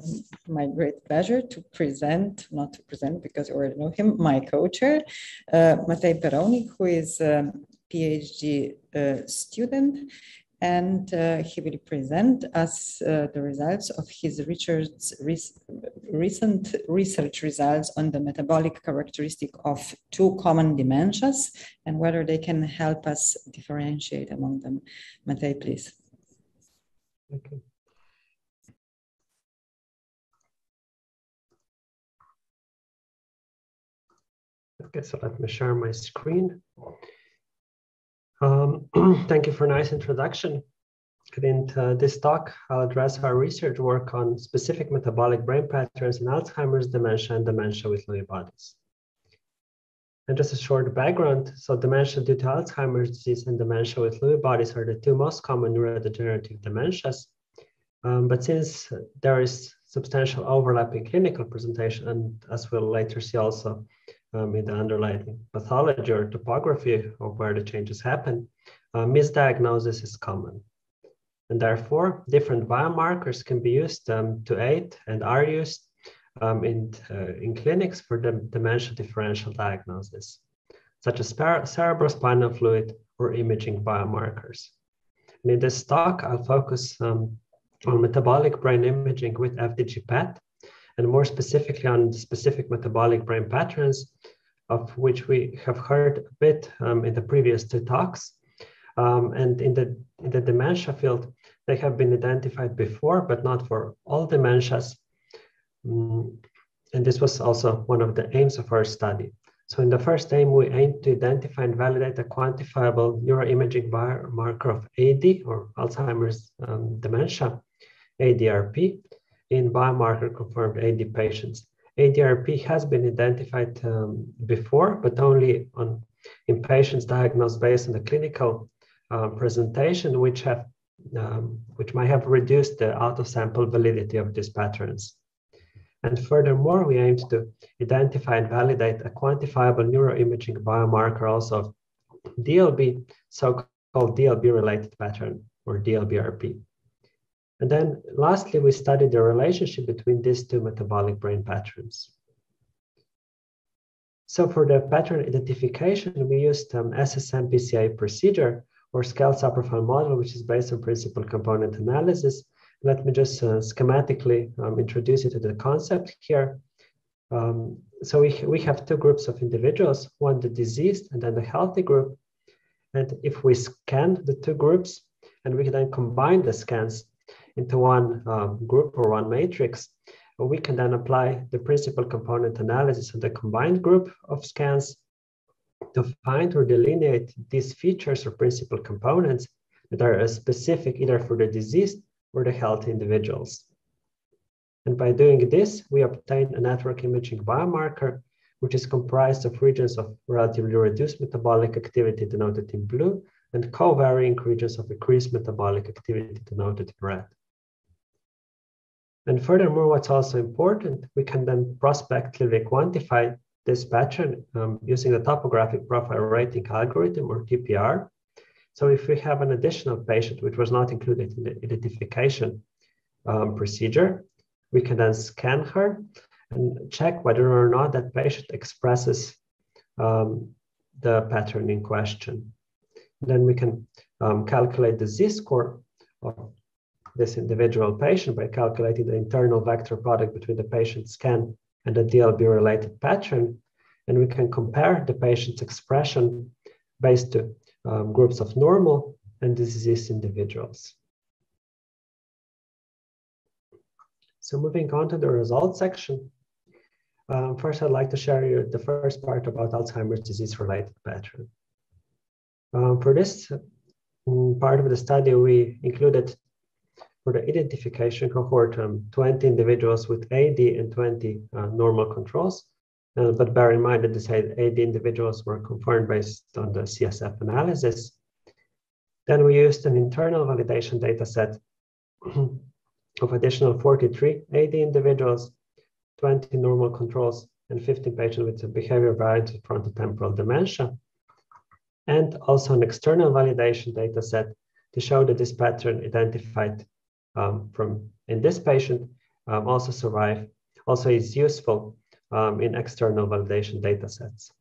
my great pleasure to present, not to present because you already know him, my co-chair, uh, Matej Perovnik, who is a PhD uh, student and uh, he will present us uh, the results of his Richard's recent research results on the metabolic characteristic of two common dementias and whether they can help us differentiate among them. Matej, please. Okay. Okay, so let me share my screen. Um, thank you for a nice introduction. In uh, this talk, I'll address our research work on specific metabolic brain patterns in Alzheimer's, dementia, and dementia with Lewy bodies. And just a short background, so dementia due to Alzheimer's disease and dementia with Lewy bodies are the two most common neurodegenerative dementias. Um, but since there is substantial overlap in clinical presentation, and as we'll later see also, um, in the underlying pathology or topography of where the changes happen, uh, misdiagnosis is common. And therefore, different biomarkers can be used um, to aid and are used um, in, uh, in clinics for the dementia differential diagnosis, such as cerebrospinal fluid or imaging biomarkers. And in this talk, I'll focus um, on metabolic brain imaging with FDG PET, and more specifically on the specific metabolic brain patterns, of which we have heard a bit um, in the previous two talks. Um, and in the, in the dementia field, they have been identified before, but not for all dementias. Mm, and this was also one of the aims of our study. So in the first aim, we aim to identify and validate a quantifiable neuroimaging biomarker of AD or Alzheimer's um, dementia, ADRP, in biomarker confirmed AD patients. ADRP has been identified um, before, but only on in patients diagnosed based on the clinical uh, presentation, which have um, which might have reduced the out-of-sample validity of these patterns. And furthermore, we aim to identify and validate a quantifiable neuroimaging biomarker also of DLB, so-called DLB-related pattern or DLBRP. And then lastly, we studied the relationship between these two metabolic brain patterns. So for the pattern identification, we used um, SSM-PCA procedure or scale subprofile model, which is based on principal component analysis let me just uh, schematically um, introduce you to the concept here. Um, so we, we have two groups of individuals, one the diseased and then the healthy group. And if we scan the two groups and we can then combine the scans into one um, group or one matrix, we can then apply the principal component analysis on the combined group of scans to find or delineate these features or principal components that are specific either for the diseased or the healthy individuals. And by doing this, we obtain a network imaging biomarker, which is comprised of regions of relatively reduced metabolic activity denoted in blue and co-varying regions of increased metabolic activity denoted in red. And furthermore, what's also important, we can then prospectively quantify this pattern um, using the topographic profile rating algorithm or TPR, so if we have an additional patient which was not included in the identification um, procedure, we can then scan her and check whether or not that patient expresses um, the pattern in question. Then we can um, calculate the z-score of this individual patient by calculating the internal vector product between the patient scan and the DLB-related pattern. And we can compare the patient's expression based to um, groups of normal and diseased individuals. So moving on to the results section. Um, first, I'd like to share you the first part about Alzheimer's disease-related pattern. Um, for this um, part of the study, we included for the identification cohort um, 20 individuals with AD and 20 uh, normal controls uh, but bear in mind that these AD individuals were confirmed based on the CSF analysis. Then we used an internal validation data set of additional 43 AD individuals, 20 normal controls, and 15 patients with a behavior variant of frontotemporal dementia. And also an external validation data set to show that this pattern identified um, from in this patient um, also survive, also is useful um, in external validation data sets.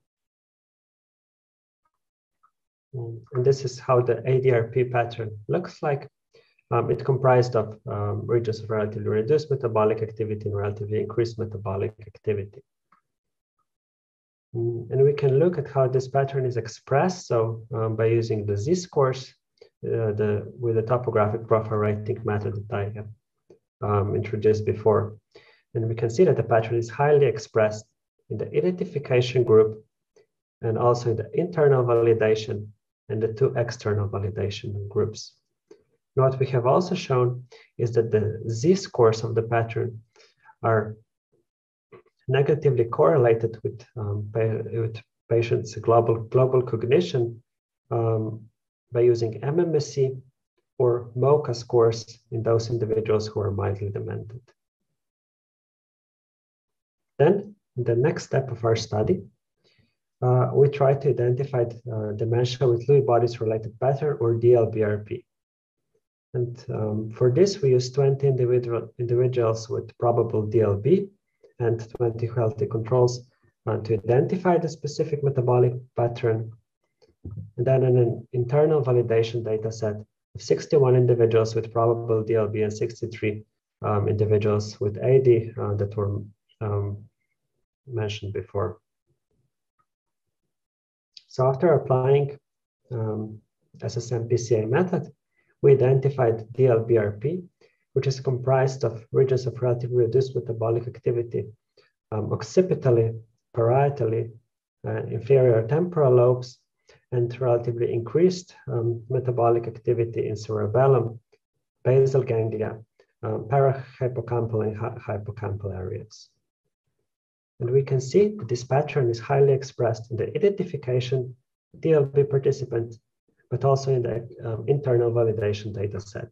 Mm, and this is how the ADRP pattern looks like. Um, it comprised of um, regions of relatively reduced metabolic activity and relatively increased metabolic activity. Mm, and we can look at how this pattern is expressed. So um, by using the z-scores the, with the topographic profile rating method that I have um, introduced before. And we can see that the pattern is highly expressed in the identification group and also in the internal validation and the two external validation groups. what we have also shown is that the z-scores of the pattern are negatively correlated with, um, with patients' global, global cognition um, by using MMSE or MoCA scores in those individuals who are mildly demented. Then, the next step of our study, uh, we try to identify uh, dementia with Lewy bodies related pattern or DLBRP. And um, for this, we use 20 individual, individuals with probable DLB and 20 healthy controls uh, to identify the specific metabolic pattern. And then an internal validation data set of 61 individuals with probable DLB and 63 um, individuals with AD uh, that were um, mentioned before. So after applying um, SSM-PCA method, we identified DLBRP, which is comprised of regions of relatively reduced metabolic activity um, occipitally, parietally, uh, inferior temporal lobes and relatively increased um, metabolic activity in cerebellum, basal ganglia, um, and hippocampal areas. And we can see that this pattern is highly expressed in the identification DLB participant, but also in the um, internal validation data set.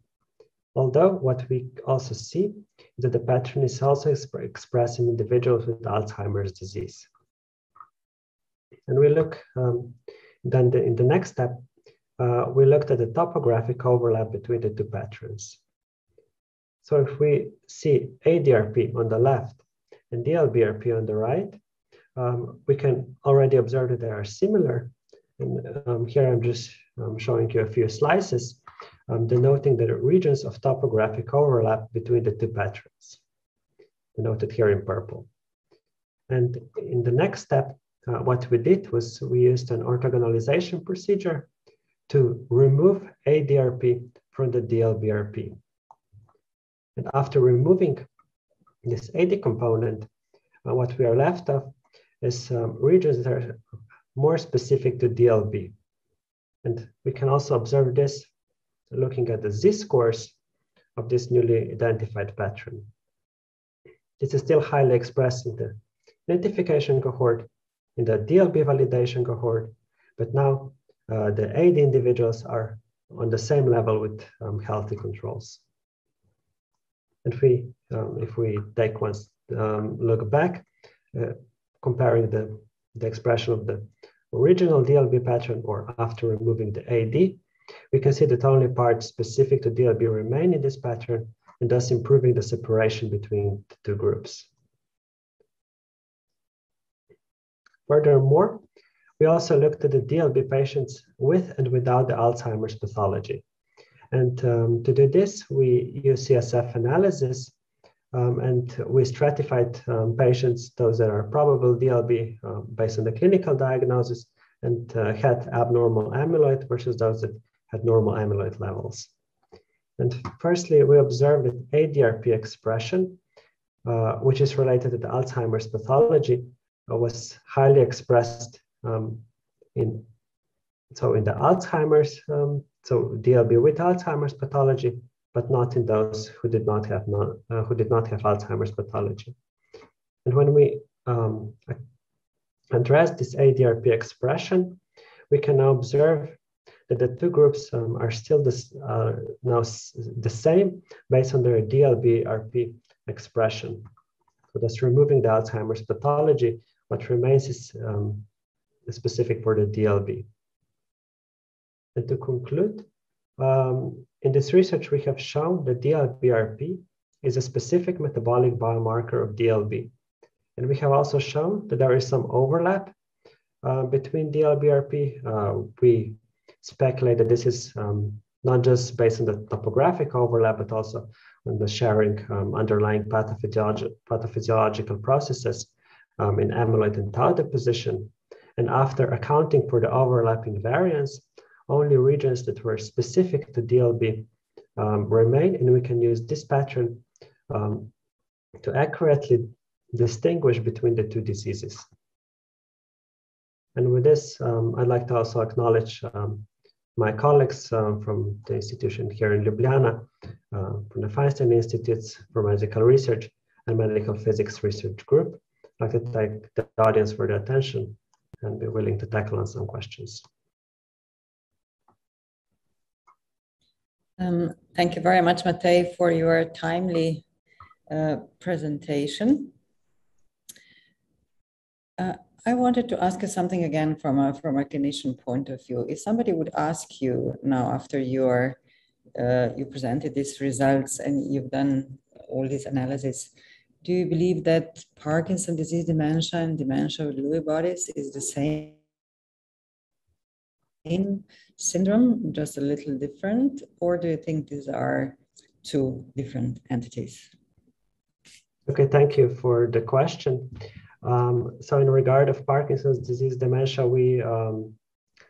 Although what we also see is that the pattern is also exp expressed in individuals with Alzheimer's disease. And we look, um, then the, in the next step, uh, we looked at the topographic overlap between the two patterns. So if we see ADRP on the left and DLBRP on the right, um, we can already observe that they are similar. And um, here I'm just um, showing you a few slices um, denoting the regions of topographic overlap between the two patterns, denoted here in purple. And in the next step, uh, what we did was we used an orthogonalization procedure to remove ADRP from the DLBRP. And after removing this AD component, uh, what we are left of is um, regions that are more specific to DLB. And we can also observe this looking at the z-scores of this newly identified pattern. This is still highly expressed in the identification cohort, in the DLB validation cohort, but now uh, the AD individuals are on the same level with um, healthy controls. And we, um, if we take one um, look back, uh, comparing the, the expression of the original DLB pattern or after removing the AD, we can see that only parts specific to DLB remain in this pattern and thus improving the separation between the two groups. Furthermore, we also looked at the DLB patients with and without the Alzheimer's pathology. And um, to do this, we use CSF analysis um, and we stratified um, patients, those that are probable DLB um, based on the clinical diagnosis and uh, had abnormal amyloid versus those that had normal amyloid levels. And firstly, we observed that ADRP expression, uh, which is related to the Alzheimer's pathology, uh, was highly expressed um, in so in the Alzheimer's, um, so DLB with Alzheimer's pathology, but not in those who did not have non, uh, who did not have Alzheimer's pathology. And when we um, address this ADRP expression, we can now observe that the two groups um, are still this, uh, now the same based on their DLB-RP expression. So that's removing the Alzheimer's pathology. What remains is um, specific for the DLB. And to conclude, um, in this research, we have shown that DLBRP is a specific metabolic biomarker of DLB. And we have also shown that there is some overlap uh, between DLBRP. Uh, we speculate that this is um, not just based on the topographic overlap, but also on the sharing um, underlying pathophysiological, pathophysiological processes um, in amyloid and tau deposition. And after accounting for the overlapping variants, only regions that were specific to DLB um, remain, and we can use this pattern um, to accurately distinguish between the two diseases. And with this, um, I'd like to also acknowledge um, my colleagues uh, from the institution here in Ljubljana, uh, from the Feinstein Institutes for Medical Research and Medical Physics Research Group. I'd like to thank the audience for their attention and be willing to tackle on some questions. Um, thank you very much, Matej, for your timely uh, presentation. Uh, I wanted to ask you something again from a from a clinician point of view. If somebody would ask you now after your uh, you presented these results and you've done all these analysis, do you believe that Parkinson disease dementia and dementia with Lewy bodies is the same syndrome, just a little different, or do you think these are two different entities? Okay, thank you for the question. Um, so in regard of Parkinson's disease dementia, we um,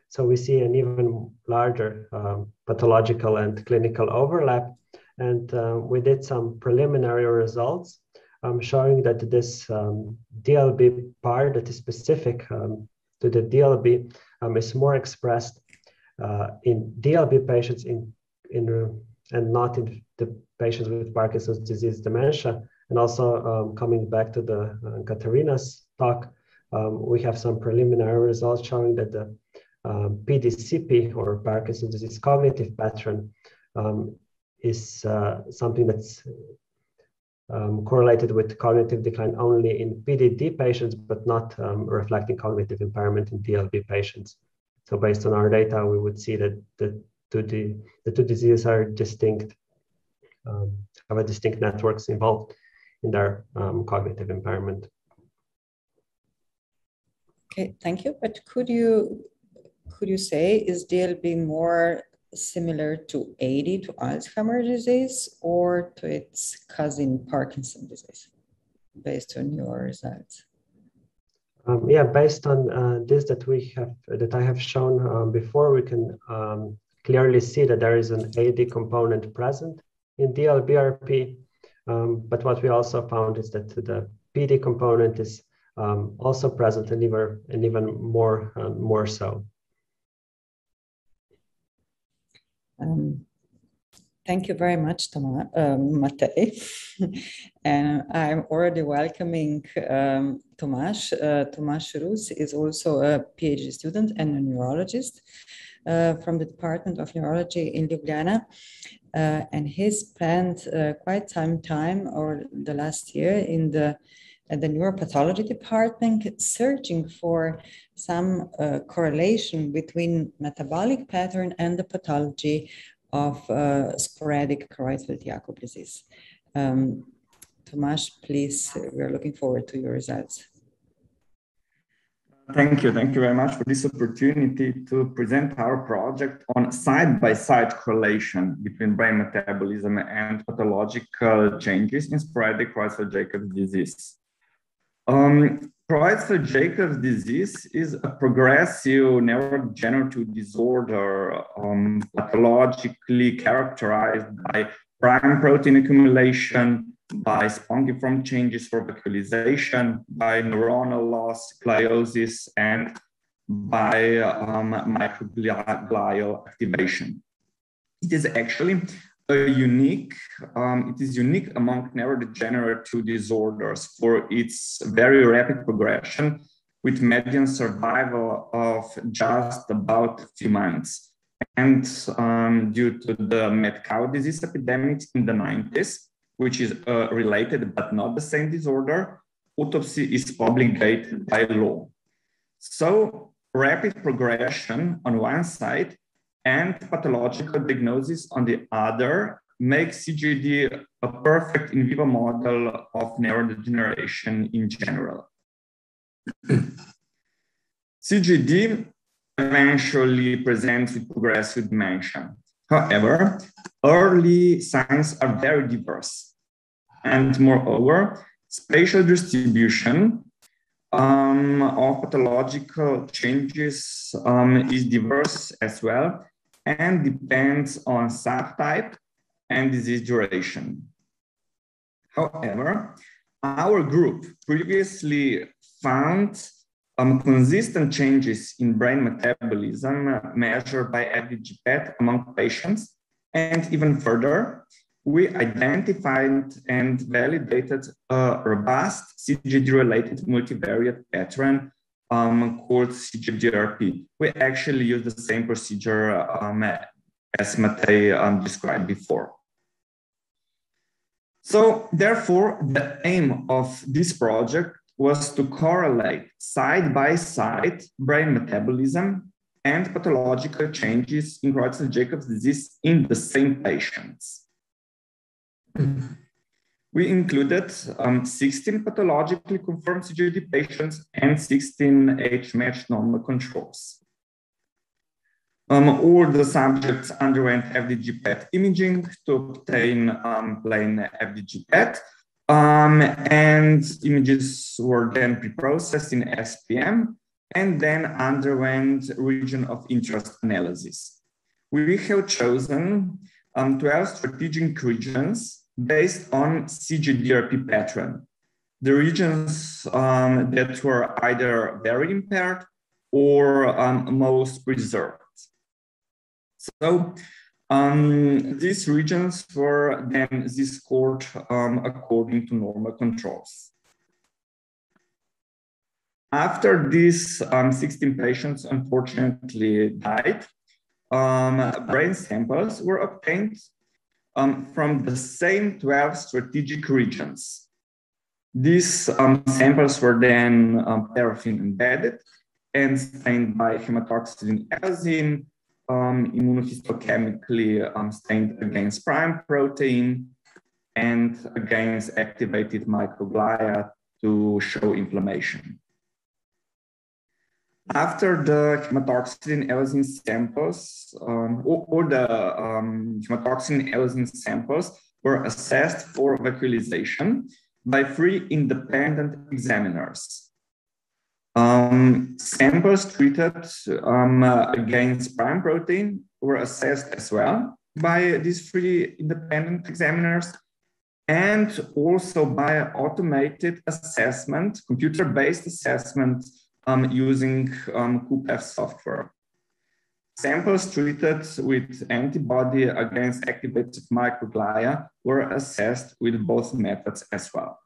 so we see an even larger um, pathological and clinical overlap. And uh, we did some preliminary results um, showing that this um, DLB part that is specific um, to the DLB um, is more expressed uh, in DLB patients in, in, and not in the patients with Parkinson's disease dementia. And also um, coming back to the uh, Katharina's talk, um, we have some preliminary results showing that the PDCP or Parkinson's disease cognitive pattern is uh, something that's um, correlated with cognitive decline only in PDD patients, but not um, reflecting cognitive impairment in DLB patients. So based on our data, we would see that the two, the, two diseases are distinct, um, have a distinct networks involved in their um, cognitive impairment. Okay, thank you. But could you could you say is DLB more similar to AD, to Alzheimer's disease, or to its cousin Parkinson's disease, based on your results? Um, yeah, based on uh, this that we have that I have shown um, before, we can um, clearly see that there is an AD component present in DLBRP. Um, but what we also found is that the PD component is um, also present and even and even more um, more so. Um, thank you very much, Toma, um, and I'm already welcoming um, Tomaž. Uh, Tomaž Rus is also a PhD student and a neurologist uh, from the Department of Neurology in Ljubljana. Uh, and he spent uh, quite some time over the last year in the at the neuropathology department searching for some uh, correlation between metabolic pattern and the pathology of uh, sporadic Creutzfeldt-Jakob disease. Um, Tomaž, please, we are looking forward to your results. Thank you. Thank you very much for this opportunity to present our project on side-by-side -side correlation between brain metabolism and pathological changes in sporadic Creutzfeldt-Jakob disease. Um, Creutzfeldt-Jakob's disease is a progressive neurodegenerative disorder um, pathologically characterized by prion protein accumulation, by spongiform changes for vacuolization, by neuronal loss, gliosis, and by um, microglial activation. It is actually unique, um, it is unique among neurodegenerative disorders for its very rapid progression with median survival of just about a few months. And um, due to the mad cow disease epidemic in the 90s, which is uh, related but not the same disorder, autopsy is obligated by law. So rapid progression on one side and pathological diagnosis on the other makes CJD a perfect in vivo model of neurodegeneration in general. CJD eventually presents with progressive dementia. However, early signs are very diverse. And moreover, spatial distribution um, of pathological changes um, is diverse as well and depends on subtype and disease duration. However, our group previously found um, consistent changes in brain metabolism measured by FDG-PET among patients. And even further, we identified and validated a robust CJD-related multivariate pattern um, called CJDRP. We actually use the same procedure um, as Matej um, described before. So therefore, the aim of this project was to correlate side by side brain metabolism and pathological changes in Creutzfeldt-Jakob's disease in the same patients. We included um, 16 pathologically confirmed CJD patients and 16 age-matched normal controls. Um, all the subjects underwent FDG PET imaging to obtain um, plain FDG PET, um, and images were then pre-processed in SPM and then underwent region of interest analysis. We have chosen um, 12 strategic regions based on CJDRP pattern. The regions um, that were either very impaired or um, most preserved. So um, these regions were then scored um, according to normal controls. After these um, 16 patients unfortunately died, um, brain samples were obtained um, from the same 12 strategic regions. These um, samples were then um, paraffin embedded and stained by hematoxylin eosin, um, immunohistochemically um, stained against prion protein and against activated microglia to show inflammation. After the hematoxylin eosin samples, um, all, the um, hematoxylin eosin samples were assessed for vacuolization by three independent examiners. Um, samples treated um, uh, against prion protein were assessed as well by these three independent examiners and also by automated assessment, computer-based assessment um, using um, software. Samples treated with antibody against activated microglia were assessed with both methods as well.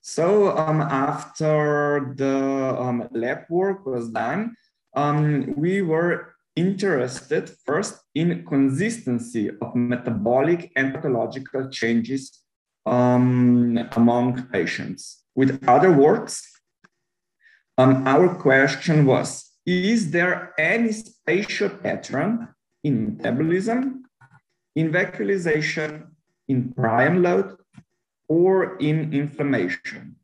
So um, after the um, lab work was done, um, we were interested first in consistency of metabolic and pathological changes um, among patients. With other words, um, our question was, is there any spatial pattern in metabolism, in vacuolization, in prion load, or in inflammation?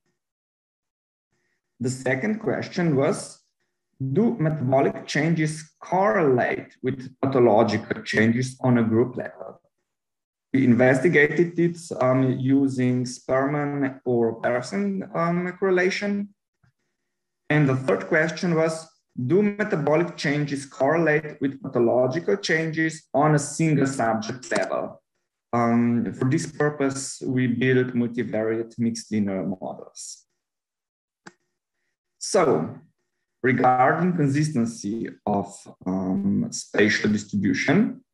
The second question was, do metabolic changes correlate with pathological changes on a group level? We investigated it um, using Spearman or Pearson um, correlation. And the third question was, do metabolic changes correlate with pathological changes on a single subject level? Um, for this purpose, we built multivariate mixed linear models. So regarding consistency of um, spatial distribution,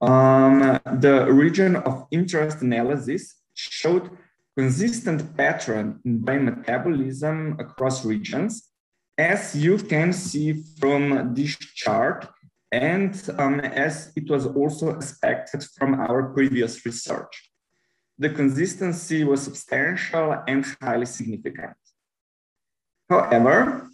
um, the region of interest analysis showed consistent pattern in brain metabolism across regions, as you can see from this chart, and um, as it was also expected from our previous research. The consistency was substantial and highly significant. However,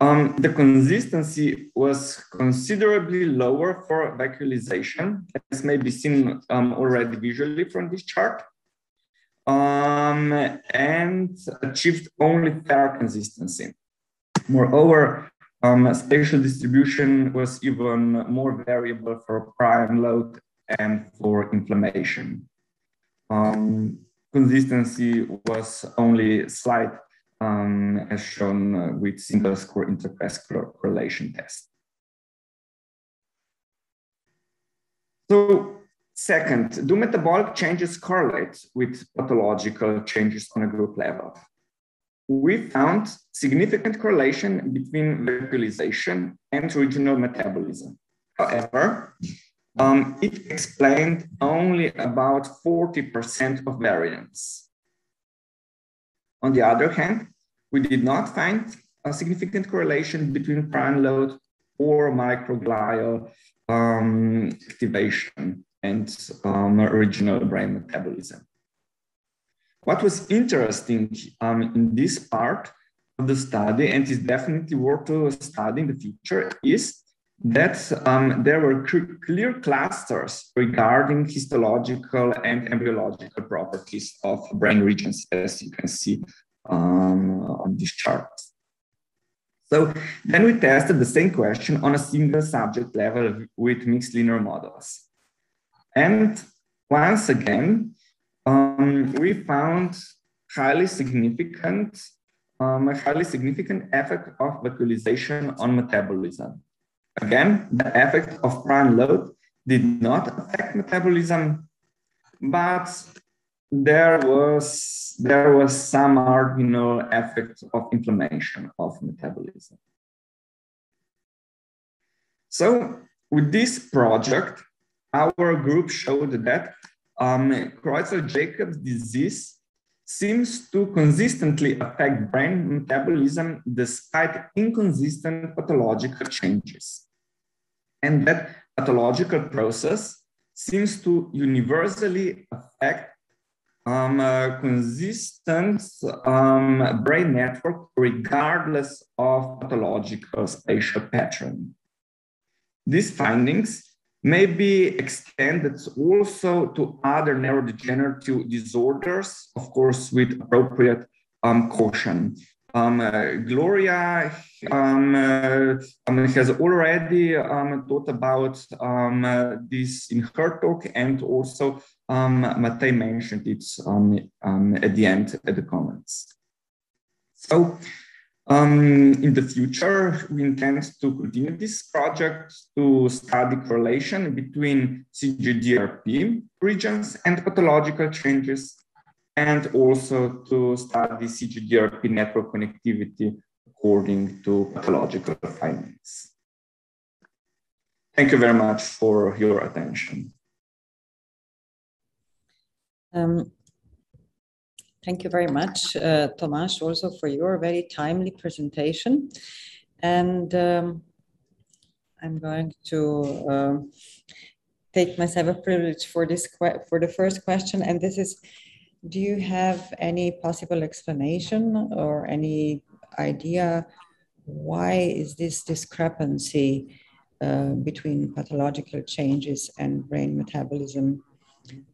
um, the consistency was considerably lower for vacuolization, as may be seen um, already visually from this chart um, and achieved only fair consistency. Moreover, um, spatial distribution was even more variable for prion load and for inflammation. Um, consistency was only slight um, as shown uh, with single score intraclass correlation test. So Second, do metabolic changes correlate with pathological changes on a group level? We found significant correlation between vacuolization and regional metabolism. However, um, it explained only about 40% of variance. On the other hand, we did not find a significant correlation between prion load or microglial um, activation and um, regional brain metabolism. What was interesting um, in this part of the study, and is definitely worth to study in the future, is that um, there were clear clusters regarding histological and embryological properties of brain regions, as you can see um, on this chart. So then we tested the same question on a single subject level with mixed linear models. And once again, um, we found highly significant, um, a highly significant effect of vacuolization on metabolism. Again, the effect of prion load did not affect metabolism, but there was there was some marginal effect of inflammation of metabolism. So with this project, our group showed that um, Creutzfeldt-Jakob's disease seems to consistently affect brain metabolism despite inconsistent pathological changes. And that pathological process seems to universally affect um, consistent um, brain network regardless of pathological spatial pattern. These findings may be extended also to other neurodegenerative disorders, of course, with appropriate um, caution. Um, uh, Gloria um, uh, um, has already um, thought about um, uh, this in her talk, and also um, mentioned it at the end at the comments. So um, in the future, we intend to continue this project to study correlation between CJDRP regions and pathological changes, and also to study CJDRP network connectivity according to pathological findings. Thank you very much for your attention. Um, Thank you very much, uh, Tomaž, also for your very timely presentation. And um, I'm going to uh, take myself a privilege for this for the first question, and this is: Do you have any possible explanation or any idea why is this discrepancy uh, between pathological changes and brain metabolism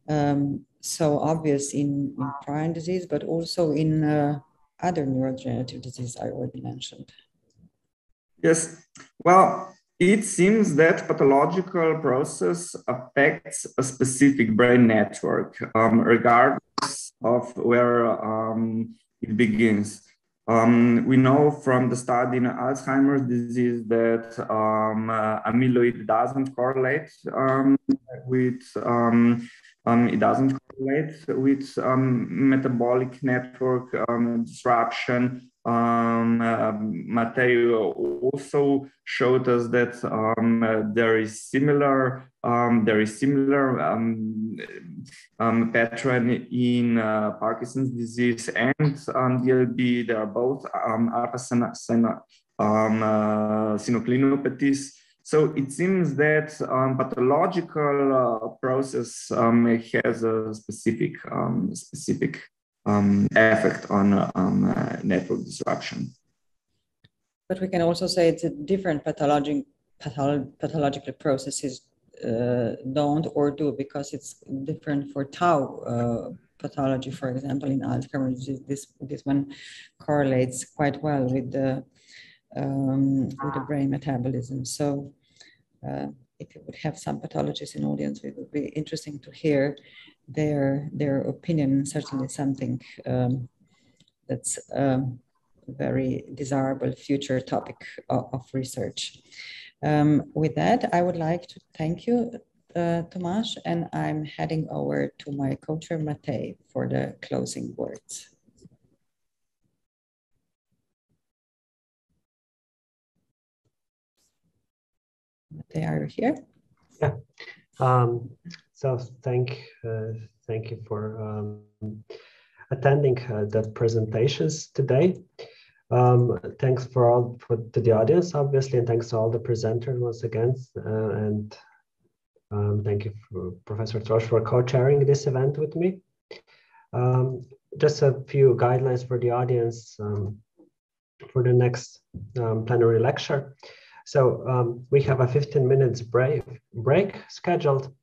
um, so obvious in, in prion disease, but also in uh, other neurodegenerative disease I already mentioned. Yes, well, it seems that pathological process affects a specific brain network, um, regardless of where um, it begins. Um, we know from the study in Alzheimer's disease that um, uh, amyloid doesn't correlate um, with um, um, it doesn't correlate with um, metabolic network um, disruption. Um, uh, Mateo also showed us that um, uh, there is similar um, there is similar pattern in uh, Parkinson's disease and DLB. They are both alpha synucleinopathies. So it seems that um, pathological uh, process um, has a specific um, specific um, effect on um, uh, network disruption. But we can also say it's a different pathologic patholo pathological processes uh, don't or do because it's different for tau uh, pathology, for example, in Alzheimer's disease. This this one correlates quite well with the um, with the brain metabolism. So uh, if you would have some pathologists in audience, it would be interesting to hear their their opinion. Certainly something um, that's a um, very desirable future topic of, of research. Um, with that, I would like to thank you, uh, Tomaž, and I'm heading over to my co-chair, Matej, for the closing words. They are here. Yeah. Um, so thank uh, thank you for um, attending uh, the presentations today. Um, thanks for all for to the audience, obviously, and thanks to all the presenters once again. Uh, and um, thank you, for Professor Trošt, for co-chairing this event with me. Um, just a few guidelines for the audience um, for the next um, plenary lecture. So um, we have a 15 minutes break, break scheduled.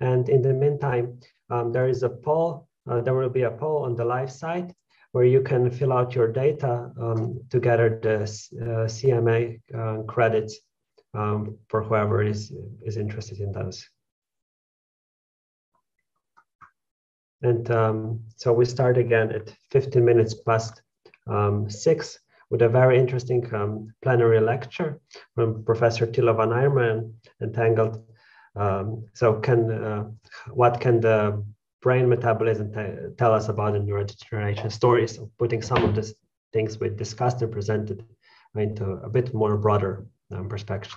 And in the meantime, um, there is a poll, uh, there will be a poll on the live site where you can fill out your data um, to gather the uh, CME uh, credits um, for whoever is, is interested in those. And um, so we start again at 15 minutes past um, six with a very interesting um, plenary lecture from Professor Thilo van Eimeren and Entangled. Um, so can uh, what can the brain metabolism tell us about the neurodegeneration stories of putting some of these things we discussed and presented into a bit more broader um, perspective.